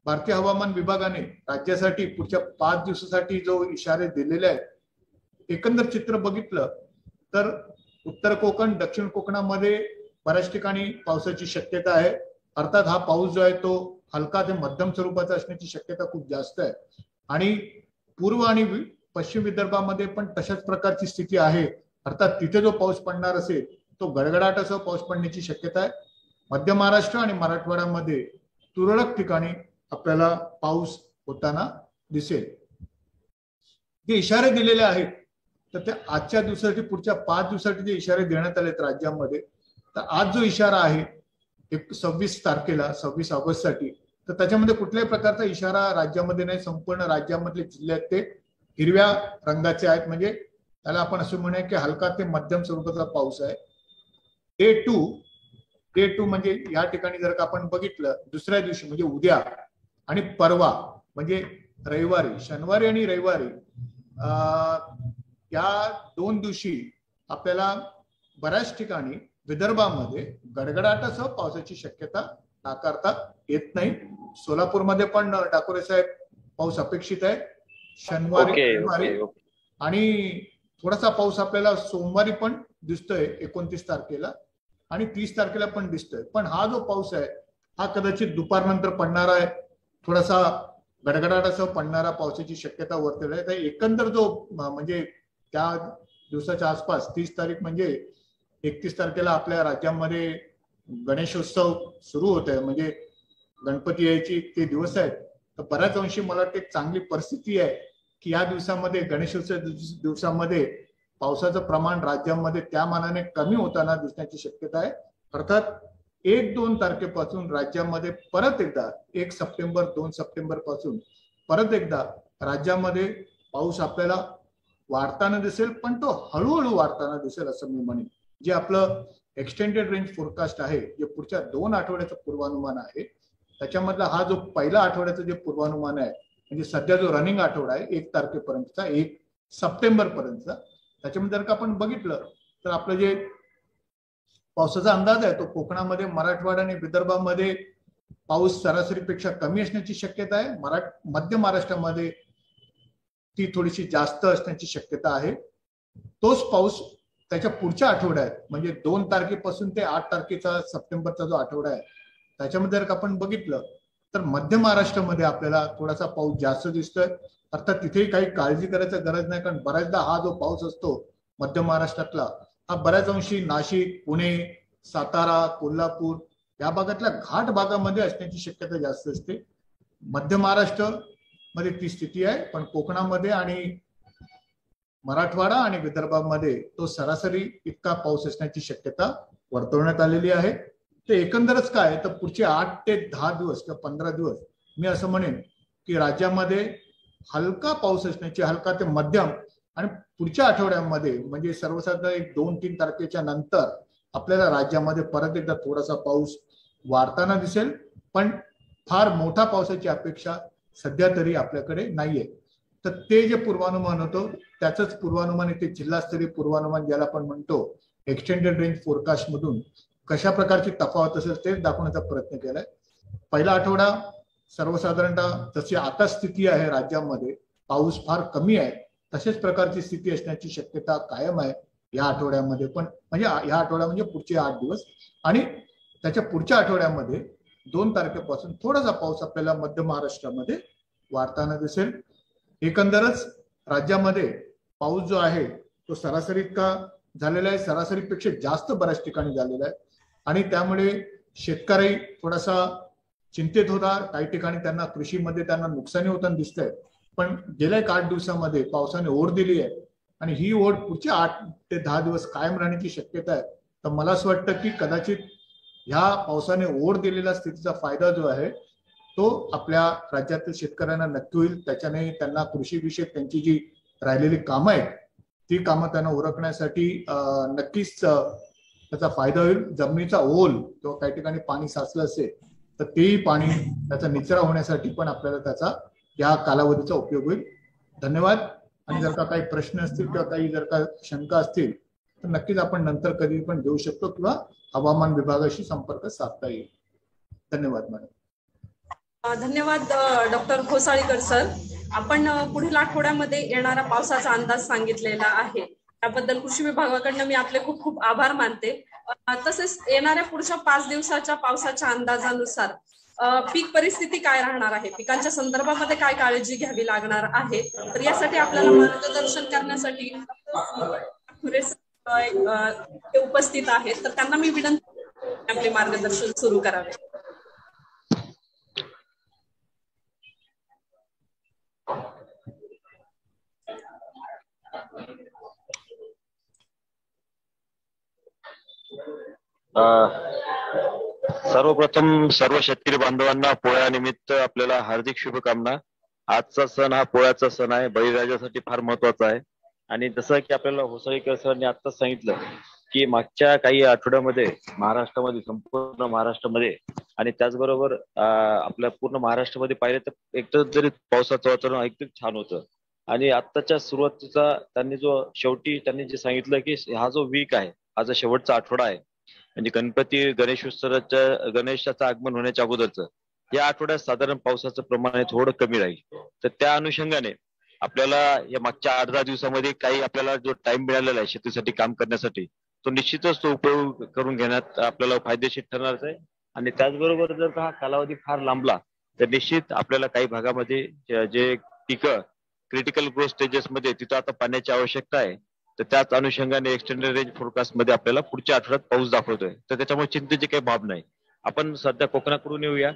भारतीय हवामान विभागाने राज्यासाठी पुढच्या पाच दिवसासाठी जो इशारे दिलेले आहेत एकंदर चित्र बघितलं तर उत्तर कोकण दक्षिण कोकणामध्ये बऱ्याच ठिकाणी पावसाची शक्यता आहे. अर्थात हा पाऊस जो आहे तो हलका ते मध्यम स्वरूपाचा असण्याची शक्यता खूप जास्त आहे. आणि पूर्व आणि पश्चिम विदर्भामध्ये पण तशाच प्रकारची स्थिती आहे. अर्थात तिथे जो पाऊस पडणार असेल तो गडगडाटासह पाऊस पडण्याची शक्यता आहे. मध्य महाराष्ट्र आणि मराठवाड्यामध्ये तुरळक ठिकाणी आपल्याला पाऊस होताना दिसेल. जे इशारे दिलेले आहेत तर ते आजच्या दिवसासाठी पुढच्या पाच दिवसासाठी जे इशारे देण्यात आलेत राज्यामध्ये तर आज जो इशारा आहे एक सव्वीस तारखेला सव्वीस ऑगस्टसाठी तर त्याच्यामध्ये कुठल्याही प्रकारचा इशारा राज्यामध्ये नाही. संपूर्ण राज्यामधले जिल्ह्यात ते हिरव्या रंगाचे आहेत. म्हणजे त्याला आपण असं म्हणूया की हलका ते मध्यम स्वरूपाचा पाऊस आहे. डे टू डे टू म्हणजे या ठिकाणी जर का आपण बघितलं दुसऱ्या दिवशी म्हणजे उद्या आणि परवा म्हणजे रविवारी शनिवारी आणि रविवारी या दोन दिवशी आपल्याला बऱ्याच ठिकाणी विदर्भामध्ये गडगडाटासह पावसाची शक्यता नाकारता येत नाही. सोलापूरमध्ये पण डाकोरे साहेब पाऊस अपेक्षित आहे. शनिवारी रविवारी आणि थोडासा पाऊस आपल्याला सोमवारी पण दिसतोय एकोणतीस तारखेला. आणि तीस तारखेला पण दिसतोय. पण हा जो पाऊस आहे हा कदाचित दुपारनंतर पडणारा आहे. थोडासा गडगडाटासह पडणारा पावसाची शक्यता वर्तवली आहे. तर एकंदर जो म्हणजे त्या दिवसाच्या आसपास तीस तारीख म्हणजे एकतीस तारखेला आपल्या राज्यामध्ये गणेशोत्सव सुरू होत आहे म्हणजे गणपती यायची ते दिवस आहेत. तर बऱ्याच अंशी मला वाटते चांगली परिस्थिती आहे की या दिवसामध्ये गणेशोत्सव दिवसामध्ये पावसाचं प्रमाण राज्यामध्ये त्या मानाने कमी होताना दिसण्याची शक्यता आहे. अर्थात एक दोन तारखेपासून राज्यामध्ये परत एकदा एक सप्टेंबर दोन सप्टेंबरपासून परत एकदा राज्यामध्ये पाऊस आपल्याला वाढताना दिसेल पण तो हळूहळू वाढताना दिसेल असं मी म्हणेन. जे आपलं एक्सटेंडेड रेंज फोरकास्ट आहे जे पुढच्या दोन आठवड्याचं पूर्वानुमान आहे त्याच्यामधला हा जो पहिला आठवड्याचं जे पूर्वानुमान आहे म्हणजे सध्या जो रनिंग आठवडा आहे एक तारखेपर्यंतचा एक सप्टेंबर पर्यंतचा त्याच्यामध्ये जर का आपण बघितलं तर आपलं जे पावसाचा अंदाज आहे तो कोकणामध्ये मराठवाडा आणि विदर्भामध्ये पाऊस सरासरीपेक्षा कमी असण्याची शक्यता आहे. मराठ मध्य महाराष्ट्रामध्ये ती थोडीशी जास्त असण्याची शक्यता आहे. तोच पाऊस त्याच्या पुढच्या आठवड्यात म्हणजे दोन तारखेपासून ते आठ तारखेचा सप्टेंबरचा जो आठवडा आहे त्याच्यामध्ये जर आपण बघितलं तर मध्य महाराष्ट्रामध्ये आपल्याला थोडासा पाऊस जास्त दिसतोय. अर्थात तिथेही काही काळजी करायची गरज नाही कारण बऱ्याचदा हा जो पाऊस असतो मध्य महाराष्ट्रातला हा बऱ्याच अंशी नाशिक पुणे सातारा कोल्हापूर या भागातल्या घाट भागामध्ये असण्याची शक्यता जास्त असते. मध्य महाराष्ट्रमध्ये ती स्थिती आहे पण कोकणामध्ये आणि मराठवाडा आणि विदर्भामध्ये तो सरासरी इतका पाऊस असण्याची शक्यता वर्तवण्यात आलेली आहे. ते एकंदरच काय तर पुढचे आठ ते दहा दिवस किंवा पंधरा दिवस मी असं म्हणेन की राज्यामध्ये हलका पाऊस असण्याची हलका ते मध्यम आणि पुढच्या आठवड्यामध्ये म्हणजे सर्वसाधारण एक दोन तीन तारखेच्या नंतर आपल्याला राज्यामध्ये परत एकदा थोडासा पाऊस वाढताना दिसेल पण फार मोठा पावसाची अपेक्षा सध्या तरी आपल्याकडे नाहीये. तर ते जे पूर्वानुमान होतं त्याचंच पूर्वानुमान इथे जिल्हास्तरीय पूर्वानुमान ज्याला आपण म्हणतो एक्सटेंडेड रेंज फोरकास्ट मधून कशा प्रकारची तफावत असेल तेच दाखवण्याचा प्रयत्न केलाय. पहिला आठवडा सर्वसाधारणतः जशी आता स्थिती आहे राज्यामध्ये पाऊस फार कमी आहे तशाच प्रकारची स्थिती असण्याची शक्यता कायम आहे या आठवड्यामध्ये. पण म्हणजे या आठवड्या म्हणजे पुढचे आठ दिवस आणि त्याच्या पुढच्या आठवड्यामध्ये दोन तारखेपासून थोडासा पाऊस आपल्याला मध्य महाराष्ट्रामध्ये वाढताना दिसेल. एकंदरच राज्यामध्ये पाऊस जो आहे तो सरासरी इतका झालेला आहे सरासरीपेक्षा जास्त बऱ्याच ठिकाणी झालेला आहे. आणि त्यामुळे शेतकरी थोडासा चिंतित होता काही ठिकाणी त्यांना कृषीमध्ये त्यांना नुकसानी होताना दिसतंय. पण गेल्या एक आठ दिवसामध्ये पावसाने ओढ दिली आहे आणि ही ओढ पुढचे आठ ते दहा दिवस कायम राहण्याची शक्यता आहे. तर मला असं वाटतं की कदाचित ह्या पावसाने ओढ दिलेला स्थितीचा फायदा जो आहे तो आपल्या राज्यातील शेतकऱ्यांना नक्की होईल. त्याच्याने त्यांना कृषीविषयक त्यांची जी राहिलेली कामं आहेत ती कामं त्यांना ओळखण्यासाठी नक्कीच त्याचा फायदा होईल. जमिनीचा ओल किंवा काही ठिकाणी पाणी साचलं असेल तर तेही पाणी त्याचा निचरा होण्यासाठी पण आपल्याला त्याचा या कालावधीचा उपयोग होईल. धन्यवाद. आणि जर का काही प्रश्न असतील किंवा काही जर का शंका असतील तर नक्कीच आपण नंतर कधी पण देऊ शकतो किंवा हवामान विभागाशी संपर्क साधता येईल. धन्यवाद मॅडम.
धन्यवाद डॉक्टर घोसाळीकर सर. आपण पुढील आठवड्यामध्ये येणारा पावसाचा अंदाज सांगितलेला आहे. त्याबद्दल कृषी विभागाकडनं मी आपले खूप खूप आभार मानते. तसेच येणाऱ्या पुढच्या पाच दिवसाच्या पावसाच्या अंदाजानुसार पीक परिस्थिती काय राहणार आहे? पिकांच्या संदर्भामध्ये काय काळजी घ्यावी लागणार आहे? तर यासाठी आपल्याला मार्गदर्शन करण्यासाठी उपस्थित आहेत. तर त्यांना मी विनंती आपले मार्गदर्शन सुरू करावे.
सर्वप्रथम सर्व शेतकरी बांधवांना पोळ्यानिमित्त आपल्याला हार्दिक शुभकामना. आजचा सण हा पोळ्याचा सण आहे. बळीराजासाठी फार महत्त्वाचा आहे. आणि जसं की आपल्याला होसळीकर सरांनी आताच सांगितलं की मागच्या काही आठवड्यामध्ये महाराष्ट्रामध्ये संपूर्ण महाराष्ट्रामध्ये आणि त्याचबरोबर आपल्या पूर्ण महाराष्ट्रामध्ये पाहिलं तर एकदम जरी पावसाचं वातावरण एकदम छान होतं. आणि आत्ताच्या सुरुवातीचा त्यांनी जो शेवटी त्यांनी जे सांगितलं की हा जो वीक आहे हा जो शेवटचा आठवडा आहे म्हणजे गणपती गणेशोत्सवाच्या गणेशाचं आगमन होण्याच्या अगोदरचं या आठवड्यात साधारण पावसाचं प्रमाण आहे थोडं कमी राहील. तर त्या अनुषंगाने आपल्याला या मागच्या आठ दहा दिवसामध्ये काही आपल्याला जो टाइम मिळालेला आहे शेतीसाठी काम करण्यासाठी तो निश्चितच तो उपयोग करून घेण्यात आपल्याला फायदेशीर ठरणारच आहे. आणि त्याचबरोबर जर का हा कालावधी फार लांबला तर निश्चित आपल्याला काही भागामध्ये जे- जे पिकं क्रिटिकल ग्रोथ स्टेजेस मध्ये तिथं आता पाण्याची आवश्यकता आहे. तर त्याच अनुषंगाने एक्सटेंडेड रेंज फोरकास्टमध्ये आपल्याला पुढच्या आठवड्यात पाऊस दाखवतोय. तर त्याच्यामुळे चिंतेची काही बाब नाही. आपण सध्या कोकणाकडून येऊया.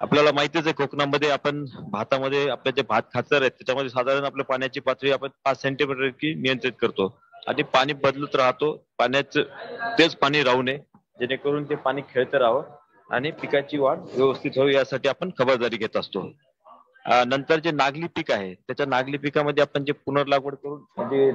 आपल्याला माहितीच आहे कोकणामध्ये आपण भातामध्ये आपले जे भात खाचर आहेत त्याच्यामध्ये साधारण आपल्या पाण्याची पातळी आपण पाच सेंटीमीटर इतकी नियंत्रित करतो. आणि पाणी बदलत राहतो. पाण्याचं तेच पाणी राहू नये. जेणेकरून ते पाणी खेळतं राहावं आणि पिकाची वाढ व्यवस्थित व्हावी यासाठी आपण खबरदारी घेत असतो. नंतर जे नागली पीक आहे त्याच्या नागली पिकामध्ये आपण जे पुनर्लागवड करून म्हणजे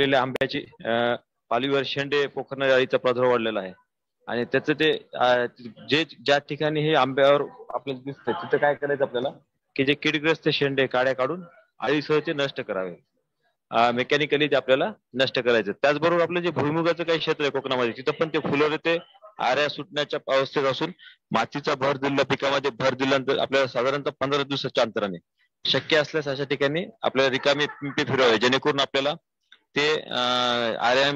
असलेल्या आंब्याची पालीवर पालवीवर शेंडे पोखरणाऱ्या अळीचा प्रादुर्भाव वाढलेला आहे. आणि त्याचं ते जे ज्या ठिकाणी हे आंब्यावर आपल्याला दिसतंय तिथं काय करायचं आपल्याला? की जे किडग्रस्त शेंडे काड्या काढून अळीसह ते नष्ट करावे. मेकॅनिकली ते आपल्याला नष्ट करायचं. त्याचबरोबर आपलं जे भुईमुगाचं काही क्षेत्र आहे कोकणामध्ये तिथं पण ते फुलं ते आऱ्या सुटण्याच्या अवस्थेत असून मातीचा भर दिलेला पिकामध्ये भर दिल्यानंतर आपल्याला साधारणतः पंधरा दिवसाच्या अंतराने शक्य असल्यास अशा ठिकाणी आपल्याला रिकामी पिंपे फिरवावे जेणेकरून आपल्याला ते आर्या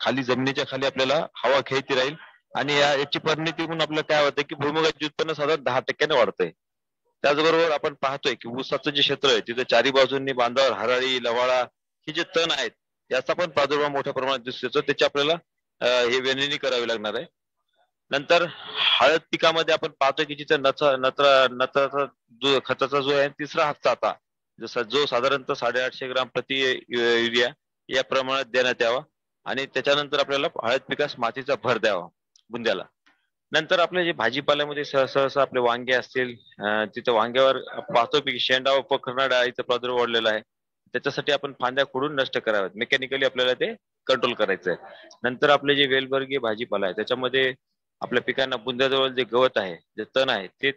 खाली जमिनीच्या खाली आपल्याला हवा खेळती राहील आणि याची परिणिती म्हणून आपल्याला काय होतं की भुईमुगाचे उत्पन्न साधारण दहा टक्क्याने वाढतंय. त्याचबरोबर आपण पाहतोय की ऊसाचं जे क्षेत्र आहे तिथे चारी बाजूंनी बांधावर हराळी लवाळा हे जे तण आहेत याचा पण प्रादुर्भाव मोठ्या प्रमाणात दिसतो येतो. त्याची आपल्याला हे वेनिनी करावी लागणार आहे. नंतर हळद पिकामध्ये आपण पाहतोय की जिथे नच नत्र नत्राचा जो खताचा जो आहे तिसरा हप्ता आता जसा जो साधारणतः साडेआठशे ग्राम प्रति युरिया या प्रमाणात देण्यात यावा आणि त्याच्यानंतर आपल्याला हळद पिकास मातीचा भर द्यावा बुंद्याला. नंतर आपले जे भाजीपाल्यामध्ये सह- सहसा आपले वांगे असतील तिथं वांग्यावर पाहतो की शेंडा व पखरणाऱ्या इथं प्रादुर्भाव वाढलेला आहे. त्याच्यासाठी आपण फांद्या खोडून नष्ट कराव्यात. मेकॅनिकली आपल्याला ते कंट्रोल करायचं आहे नंतर आपले जे वेलवर्गीय भाजीपाला आहे त्याच्यामध्ये आपल्या पिकांना बुंद्याजवळ जे गवत आहे जे तण आहे ते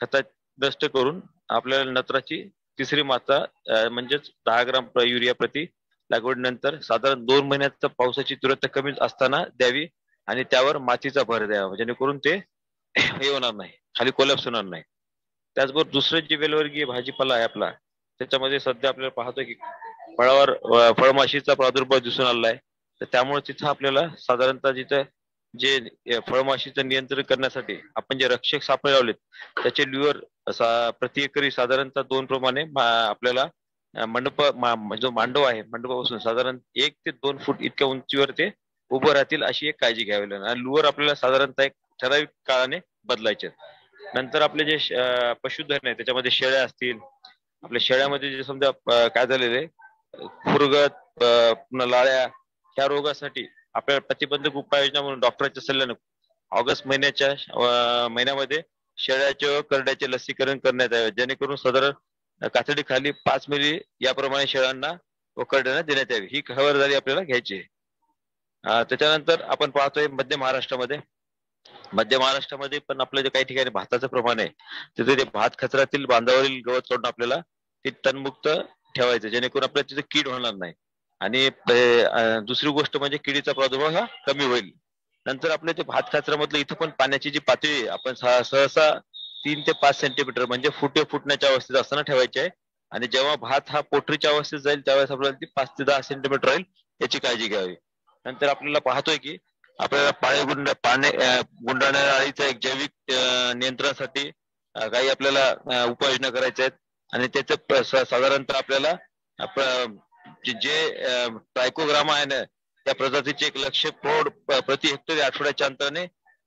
खतात नष्ट करून आपल्याला नत्राची तिसरी मात्रा म्हणजेच दहा ग्राम युरिया प्रति लागवडीनंतर साधारण दोन महिन्यात पावसाची तीव्रता कमी असताना द्यावी आणि त्यावर मातीचा भर द्यावा. जेणेकरून ते हे होणार नाही खाली कोलॅप्स होणार नाही. त्याचबरोबर दुसरं जे वेलवर्गीय भाजीपाला आहे आपला त्याच्यामध्ये सध्या आपल्याला पाहतो की फळावर फळमाशीचा प्रादुर्भाव दिसून आलेला आहे. तर त्यामुळे तिथं आपल्याला साधारणतः जिथं जे फळमाशीचं नियंत्रण करण्यासाठी आपण जे रक्षक सापळे लावलेत त्याचे ल्युअर प्रति एकरी साधारणतः दोन प्रमाणे आपल्याला मंडप जो मांडव आहे मंडपापासून साधारण एक ते दोन फूट इतक्या उंचीवर ते उभं राहतील अशी एक काळजी घ्यावी लागेल. आणि लुअर आपल्याला साधारणतः एक ठराविक काळाने बदलायचे नंतर आपले जे पशुधन आहे त्याच्यामध्ये शेळ्या असतील. आपल्या शेळ्यामध्ये जे समजा काय झालेले खुरगत पुन्हा लाळ्या ह्या रोगासाठी आपल्याला प्रतिबंधक उपाययोजना म्हणून डॉक्टरांच्या सल्ल्याने ऑगस्ट महिन्याच्या महिन्यामध्ये शेळ्याचे व करड्याचे लसीकरण करण्यात यावे. जेणेकरून साधारण कातडी खाली पाच मिली याप्रमाणे शेळ्यांना व करड्यांना देण्यात यावी. ही खबरदारी आपल्याला घ्यायची आहे. त्याच्यानंतर आपण पाहतोय मध्य महाराष्ट्रामध्ये. मध्य महाराष्ट्रामध्ये पण आपल्या जे काही ठिकाणी भाताचं प्रमाण आहे तिथे ते भात खचरातील बांधावरील गवत सोडून आपल्याला ते तणमुक्त ठेवायचं. जेणेकरून आपल्याला तिथे कीड होणार नाही. आणि दुसरी गोष्ट म्हणजे किडीचा प्रादुर्भाव हा कमी होईल. नंतर आपल्या ते भात कचऱ्यामधलं इथं पण पाण्याची जी पातळी आपण सहसा तीन ते पाच सेंटीमीटर म्हणजे फुटे फुटण्याच्या अवस्थेत असताना ठेवायचे आहे. आणि जेव्हा भात हा पोटरीच्या अवस्थेत जाईल त्यावेळेस आपल्याला ती पाच ते दहा सेंटीमीटर राहील याची काळजी घ्यावी. नंतर आपल्याला पाहतोय की आपल्याला पाणी गुंड पाणी गुंडाळणाऱ्या अळीचं एक जैविक नियंत्रणासाठी काही आपल्याला उपाययोजना करायच्या आहेत. आणि त्याचं साधारणतः आपल्याला जे- ट्रायकोग्रामा आहे ना त्या प्रजातीचे एक लक्ष प्रौढ प्रति हेक्टर आठवड्याच्या अंतराने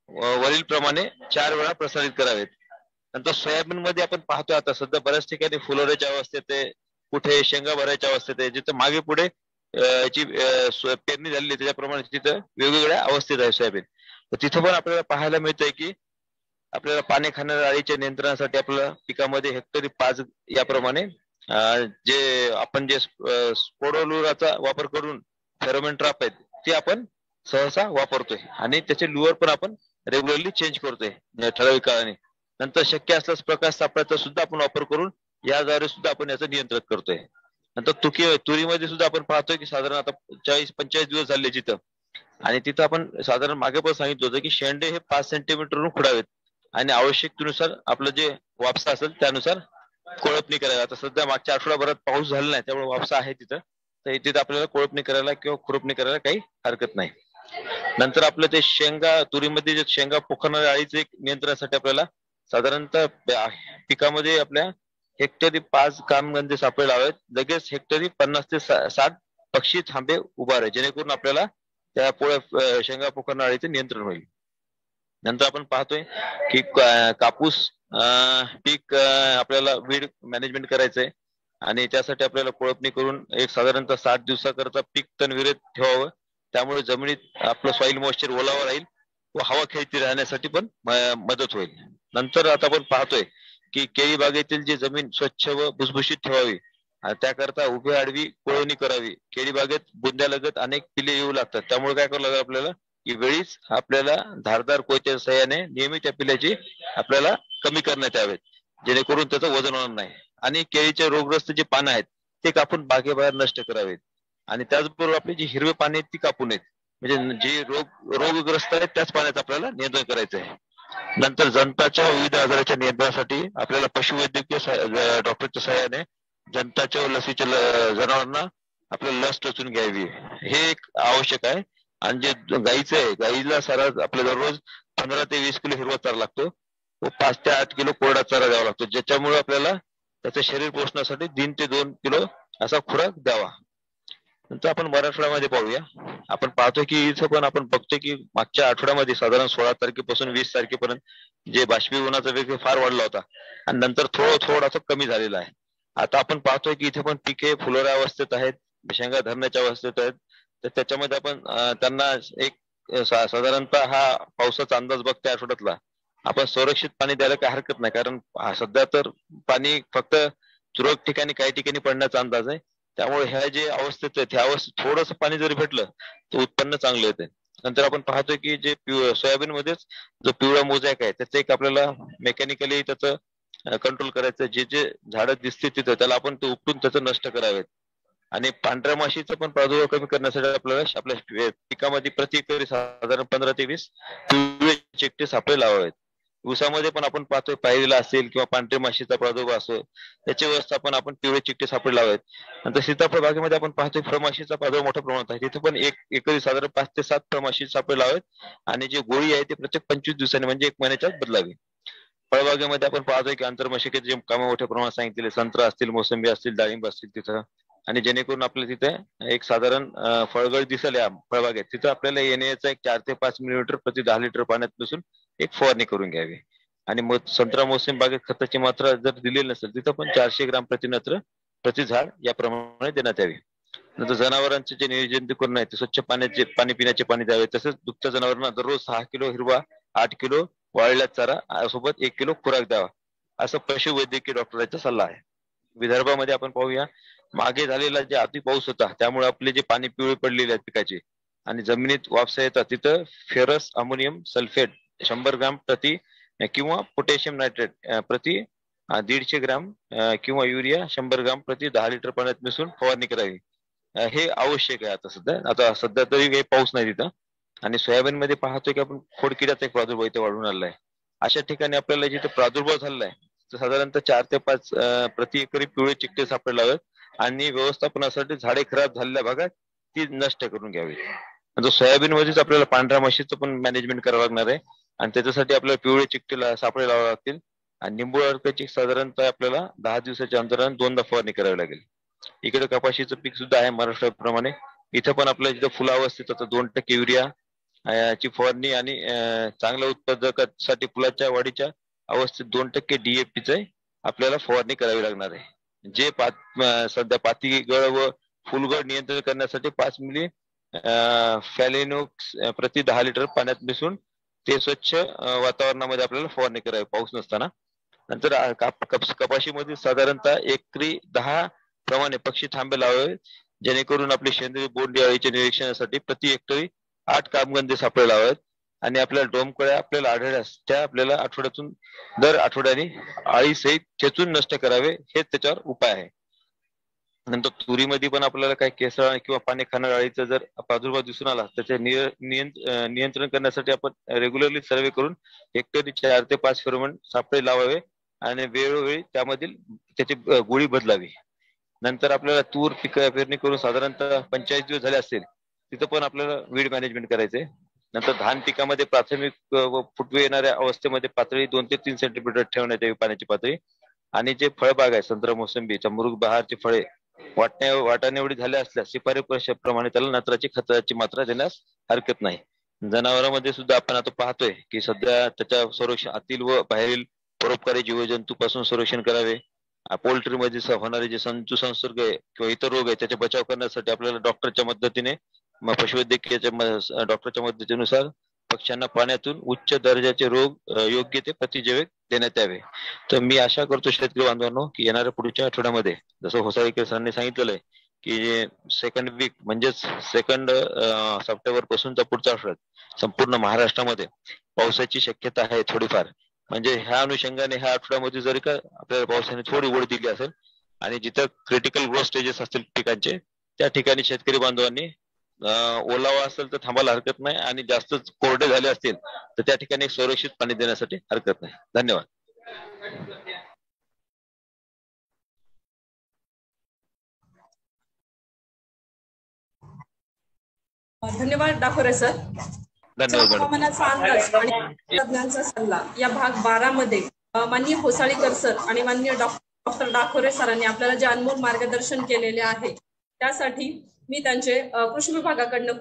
वरील प्रमाणे चार वेळा प्रसारित करावेत. नंतर सोयाबीन मध्ये आपण पाहतोय आता सध्या बऱ्याच ठिकाणी फुलोऱ्याच्या अवस्थेत आहे कुठे शेंगा भरायच्या अवस्थेत आहे जिथं मागे पुढे याची पेरणी झालेली त्याच्याप्रमाणे तिथं वेगवेगळ्या अवस्थेत आहे सोयाबीन. तर तिथं पण आपल्याला पाहायला मिळतंय की आपल्याला पाणी खाणाऱ्या अळीच्या नियंत्रणासाठी आपल्याला पिकामध्ये हेक्टरी पाच याप्रमाणे जे आपण जे स्पोडोलुराचा वापर करून फेरोमेन ट्रॅप आहेत ते आपण सहसा वापरतोय. आणि त्याचे लुअर पण आपण रेग्युलरली चेंज करतोय ठराविक काळाने. नंतर शक्य असल्यास प्रकाश सापळ्याचा सुद्धा आपण वापर करून याद्वारे सुद्धा आपण याचं नियंत्रण करतोय. नंतर तुकी तुरीमध्ये सुद्धा आपण पाहतोय की साधारण आता चाळीस पंचेचाळीस दिवस झाले तिथं आणि तिथं आपण साधारण मागे पण सांगितलं होतं की शेंडे हे पाच सेंटीमीटरवरून खुडावेत. आणि आवश्यकतेनुसार आपलं जे वापसा असेल त्यानुसार कोळपणी करायला. आता सध्या मागच्या आठवड्याभरात पाऊस झाला नाही त्यामुळे वापसा आहे तिथं. तर तिथं आपल्याला कोळपणी करायला किंवा खुरपणी करायला काही हरकत नाही. नंतर आपलं ते शेंगा तुरीमध्ये जे शेंगा पोखरणाऱ्या अळीचे एक नियंत्रणासाठी आपल्याला साधारणतः पिकामध्ये आपल्या हेक्टरी पाच कामगंजे सापळे लावावेत लगेच हेक्टरी पन्नास ते साठ पक्षी थांबे उभारे जेणेकरून आपल्याला त्या पोळ्या शेंगा पोखरणाऱ्याचे अळीचे नियंत्रण होईल. नंतर आपण पाहतोय की कापूस पीक आपल्याला वीड मॅनेजमेंट करायचंय. आणि त्यासाठी आपल्याला कोळपणी करून एक साधारणतः सात दिवसाकरता पीक तण विरहित ठेवावं. त्यामुळे जमिनीत आपलं सॉइल मॉइश्चर ओलावा राहील व हवा खेळती राहण्यासाठी पण मदत होईल. नंतर आता आपण पाहतोय की केळी बागेतील जी जमीन स्वच्छ व भुसभुशीत ठेवावी त्याकरता उभी आडवी कोळवणी करावी. केळी बागेत बुंद्यालगत अनेक पिले येऊ लागतात. त्यामुळे काय करावं लागेल आपल्याला? की वेळीच आपल्याला धारदार कोयत्या सहाय्याने नियमित त्या पिल्याची आपल्याला कमी करण्यात यावेत. जेणेकरून त्याचं वजन होणार नाही. आणि केळीचे रोगग्रस्त जे पानं आहेत ते कापून बागेबाहेर नष्ट करावेत. आणि त्याचबरोबर आपली जी हिरवे पाने आहेत ती कापू नयेत म्हणजे जे रोग रोगग्रस्त आहेत त्याच पाण्याचं आपल्याला नियंत्रण करायचं आहे. नंतर जनताच्या विविध आजाराच्या नियंत्रणासाठी आपल्याला पशुवैद्यकीय डॉक्टरच्या सहाय्याने जनताच्या लसीच्या जनावरांना आपल्याला लस टचून घ्यावी. हे एक आवश्यक आहे. आणि जे गाईचं आहे गाईला सारा आपल्या दररोज पंधरा ते वीस किलो हिरवा चारा लागतो. व पाच ते आठ किलो कोरडा चारा द्यावा लागतो. ज्याच्यामुळे आपल्याला त्याचं शरीर पोषणासाठी तीन ते दोन किलो असा खुराक द्यावा. नंतर आपण मराठवाड्यामध्ये पाहूया. आपण पाहतो की इथं पण आपण बघतो की मागच्या आठवड्यामध्ये साधारण सोळा तारखेपासून वीस तारखेपर्यंत जे बाष्पीभवनाचा वेग फार वाढला होता. आणि नंतर थोडं थोडासा कमी झालेला आहे. आता आपण पाहतोय की इथे पण पिके फुलोऱ्या अवस्थेत आहेत शेंगा धरण्याच्या अवस्थेत आहेत. तर त्याच्यामध्ये आपण त्यांना एक साधारणतः हा पावसाचा अंदाज बघतोय आठवड्यातला. आपण संरक्षित पाणी द्यायला काही हरकत नाही कारण सध्या तर पाणी फक्त तुरळक ठिकाणी काही ठिकाणी पडण्याचा अंदाज आहे. त्यामुळे ह्या जे अवस्थेत आहेत ह्या अवस्थेत थोडस पाणी जरी भेटलं तर उत्पन्न चांगलं येते नंतर आपण पाहतोय की जे सोयाबीन मध्येच जो पिवळा मोजॅक आहे त्याचं एक आपल्याला मेकॅनिकली त्याचं कंट्रोल करायचं जे जे झाडं दिसते तिथं त्याला आपण ते उपटून त्याचं नष्ट करावेत. आणि पांढऱ्या माशीचा पण प्रादुर्भाव कमी करण्यासाठी आपल्याला आपल्या पिकामध्ये प्रति एकरी साधारण पंधरा ते वीस पिवळे चिकटे सापळे लावावेत. ऊसामध्ये पण आपण पाहतोय पायरीला असेल किंवा पांढऱ्या माशीचा प्रादुर्भाव असो त्याचे व्यवस्थापन आपण पिवळे चिकटे सापडे लावावेत. नंतर सीताफळ बागेमध्ये आपण पाहतोय फळमाशीचा प्रादुर्भाव मोठ्या प्रमाणात आहे. तिथे पण एक एकरी साधारण पाच ते सात फळमाशी सापडे लावावेत आणि जी गोळी आहे ती प्रत्येक पंचवीस दिवसांनी म्हणजे एक महिन्याच्याच बदलावी. फळबागेमध्ये आपण पाहतोय की आंतरमशागत जे कामं मोठ्या प्रमाणात सांगितलेले संत्रा असतील मोसंबी असतील डाळिंब असतील तिथं. आणि जेणेकरून आपल्या तिथे एक साधारण फळगळ दिसेल या फळबागेत. तिथं आपल्याला येण्याचा एक चार ते पाच मिलीमीटर प्रति दहा लिटर पाण्यात बसून एक फवारणी करून घ्यावी. आणि मग संत्रा मोसम बागेत खताची मात्रा जर दिलेली नसेल तिथं पण चारशे ग्राम प्रतिनत्र प्रति झाड याप्रमाणे देण्यात यावी. नंतर जनावरांचे जे नियोजन करून आहे ते स्वच्छ पाण्याचे पाणी पिण्याचे पाणी द्यावे. तसेच दुभत्या जनावरांना दररोज सहा किलो हिरवा आठ किलो वाळलेला चारा सोबत एक किलो खुराक द्यावा. असं पशुवैद्यकीय डॉक्टरांचा सल्ला आहे. विदर्भामध्ये आपण पाहूया मागे झालेला जे अति पाऊस होता त्यामुळे आपले जे पाणी पिवळे पडलेले आहेत पिकाचे आणि जमिनीत वापसा येतात तिथं फेरस अमोनियम सल्फेट शंभर ग्राम प्रति किंवा पोटॅशियम नायट्रेट प्रति दीडशे ग्राम किंवा युरिया शंभर ग्राम प्रति दहा लिटर पाण्यात मिसळून फवारणी करावी. हे आवश्यक आहे आता सध्या. आता सध्या तरी काही पाऊस नाही तिथं. आणि सोयाबीन मध्ये पाहतोय की आपण खोडकिड्याचा एक प्रादुर्भाव इथे वाढून आलेला आहे. अशा ठिकाणी आपल्याला जिथे प्रादुर्भाव झालेला आहे तर साधारणतः चार ते पाच प्रति एकरी पिवळे चिकटे सापडले लागत आणि व्यवस्थापनासाठी झाडे खराब झालेल्या भागात ती नष्ट करून घ्यावी. आता सोयाबीन मध्येच आपल्याला पांढऱ्या म्हशीचं पण मॅनेजमेंट करावं लागणार आहे. आणि त्याच्यासाठी आपल्याला पिवळे चिकटेला सापळे लावावे लागतील. आणि निंबू अर्काची साधारणतः आपल्याला दहा दिवसाच्या अंतराने दोनदा फवारणी करावी लागेल. इकडे कपाशीचं पीक सुद्धा आहे महाराष्ट्राप्रमाणे. इथं पण आपल्याला जिथं फुलं अवस्थेत आता दोन टक्के युरिया ची फवारणी आणि चांगल्या उत्पादकासाठी फुलाच्या वाढीच्या अवस्थेत दोन टक्के डीएपीचे आपल्याला फवारणी करावी लागणार आहे. जे सध्या पातीगळ व फुलगळ नियंत्रण करण्यासाठी पाच मिली फॅलेनोक्स प्रति दहा लिटर पाण्यात मिसळून ते स्वच्छ वातावरणामध्ये आपल्याला फवारणी करावी पाऊस नसताना. नंतर कपाशीमध्ये साधारणतः एकरी दहा प्रमाणे पक्षी थांबे लावावे जेणेकरून आपली सेंद्रिय बोंडी अळीच्या निरीक्षणासाठी प्रति हेक्टरी आठ कामगंधे सापडे लावावेत. आणि आपल्या डोमकळ्या आपल्याला आढळल्यास त्या आपल्याला आठवड्यातून दर आठवड्याने आळीसहित चेचून नष्ट करावे हेच त्याच्यावर उपाय आहे. नंतर तुरीमध्ये पण आपल्याला काही केसळ किंवा पाणी खाणार अळीचा जर प्रादुर्भाव दिसून आला त्याचे नियंत्रण करण्यासाठी आपण रेग्युलरली सर्वे करून हेक्टरी चार ते पाच फेरोमन सापळे लावावे आणि वेळोवेळी त्यामधील त्याची गोळी बदलावी. नंतर आपल्याला तूर पिक पेरणी करून साधारणतः पंचेचाळीस दिवस झाले असतील तिथं पण आपल्याला वीड मॅनेजमेंट करायचंय. नंतर धान पिकामध्ये प्राथमिक व फुटवे येणाऱ्या अवस्थेमध्ये पातळी दोन ते तीन सेंटीमीटर ठेवण्यात यावी पाण्याची पातळी. आणि जे फळबाग आहे संत्रा मोसंबी चमरुग बहारची फळे वाटण्या वाटाणे एवढी झाल्या असल्यास शिफारी प्रमाणे त्याला नत्राची खताची मात्रा देण्यास हरकत नाही. जनावरांमध्ये सुद्धा आपण आता पाहतोय की सध्या त्याच्या संरक्षण आतील व बाहेरील परोपकारी जीवजंतूपासून संरक्षण करावे. पोल्ट्री मध्ये होणारे जे संतू संसर्ग आहे किंवा इतर रोग आहे त्याचा बचाव करण्यासाठी आपल्याला डॉक्टरच्या मदतीने म- पशुवैद्यकीयच्या डॉक्टरच्या मदतीनुसार पक्ष्यांना पाण्यातून उच्च दर्जाचे रोग योग्य ते प्रतिजैविक देण्यात यावे. तर मी आशा करतो शेतकरी बांधवांनो की येणाऱ्या पुढच्या आठवड्यामध्ये जसं होसाळीकर सरांनी सांगितलेलं आहे की सेकंड वीक म्हणजेच सेकंड सप्टेंबर पासूनचा पुढचा आठवड्यात संपूर्ण महाराष्ट्रामध्ये पावसाची शक्यता आहे थोडीफार. म्हणजे ह्या अनुषंगाने ह्या आठवड्यामध्ये जरी का आपल्याला पावसाने थोडी ओढ दिली असेल आणि जिथं क्रिटिकल ग्रोथ स्टेजेस असतील पिकांचे त्या ठिकाणी शेतकरी बांधवांनी ओलावा असेल तर थांबायला हरकत नाही आणि जास्तच कोरडे झाले असतील तर त्या ठिकाणी सुरक्षित पाणी देण्यासाठी हरकत नाही. धन्यवाद.
धन्यवाद डाकोरे सर.
धन्यवाद मॅडम.
हवामानाचा अंदाज आणि तज्ञांचा सल्ला या भाग बारा मध्ये माननीय होसाळीकर सर आणि माननीय डॉक्टर डाकोरे सरांनी आपल्याला जे अनमोल मार्गदर्शन केलेले आहे त्यासाठी मी त्यांचे कृषी विभागाकडनं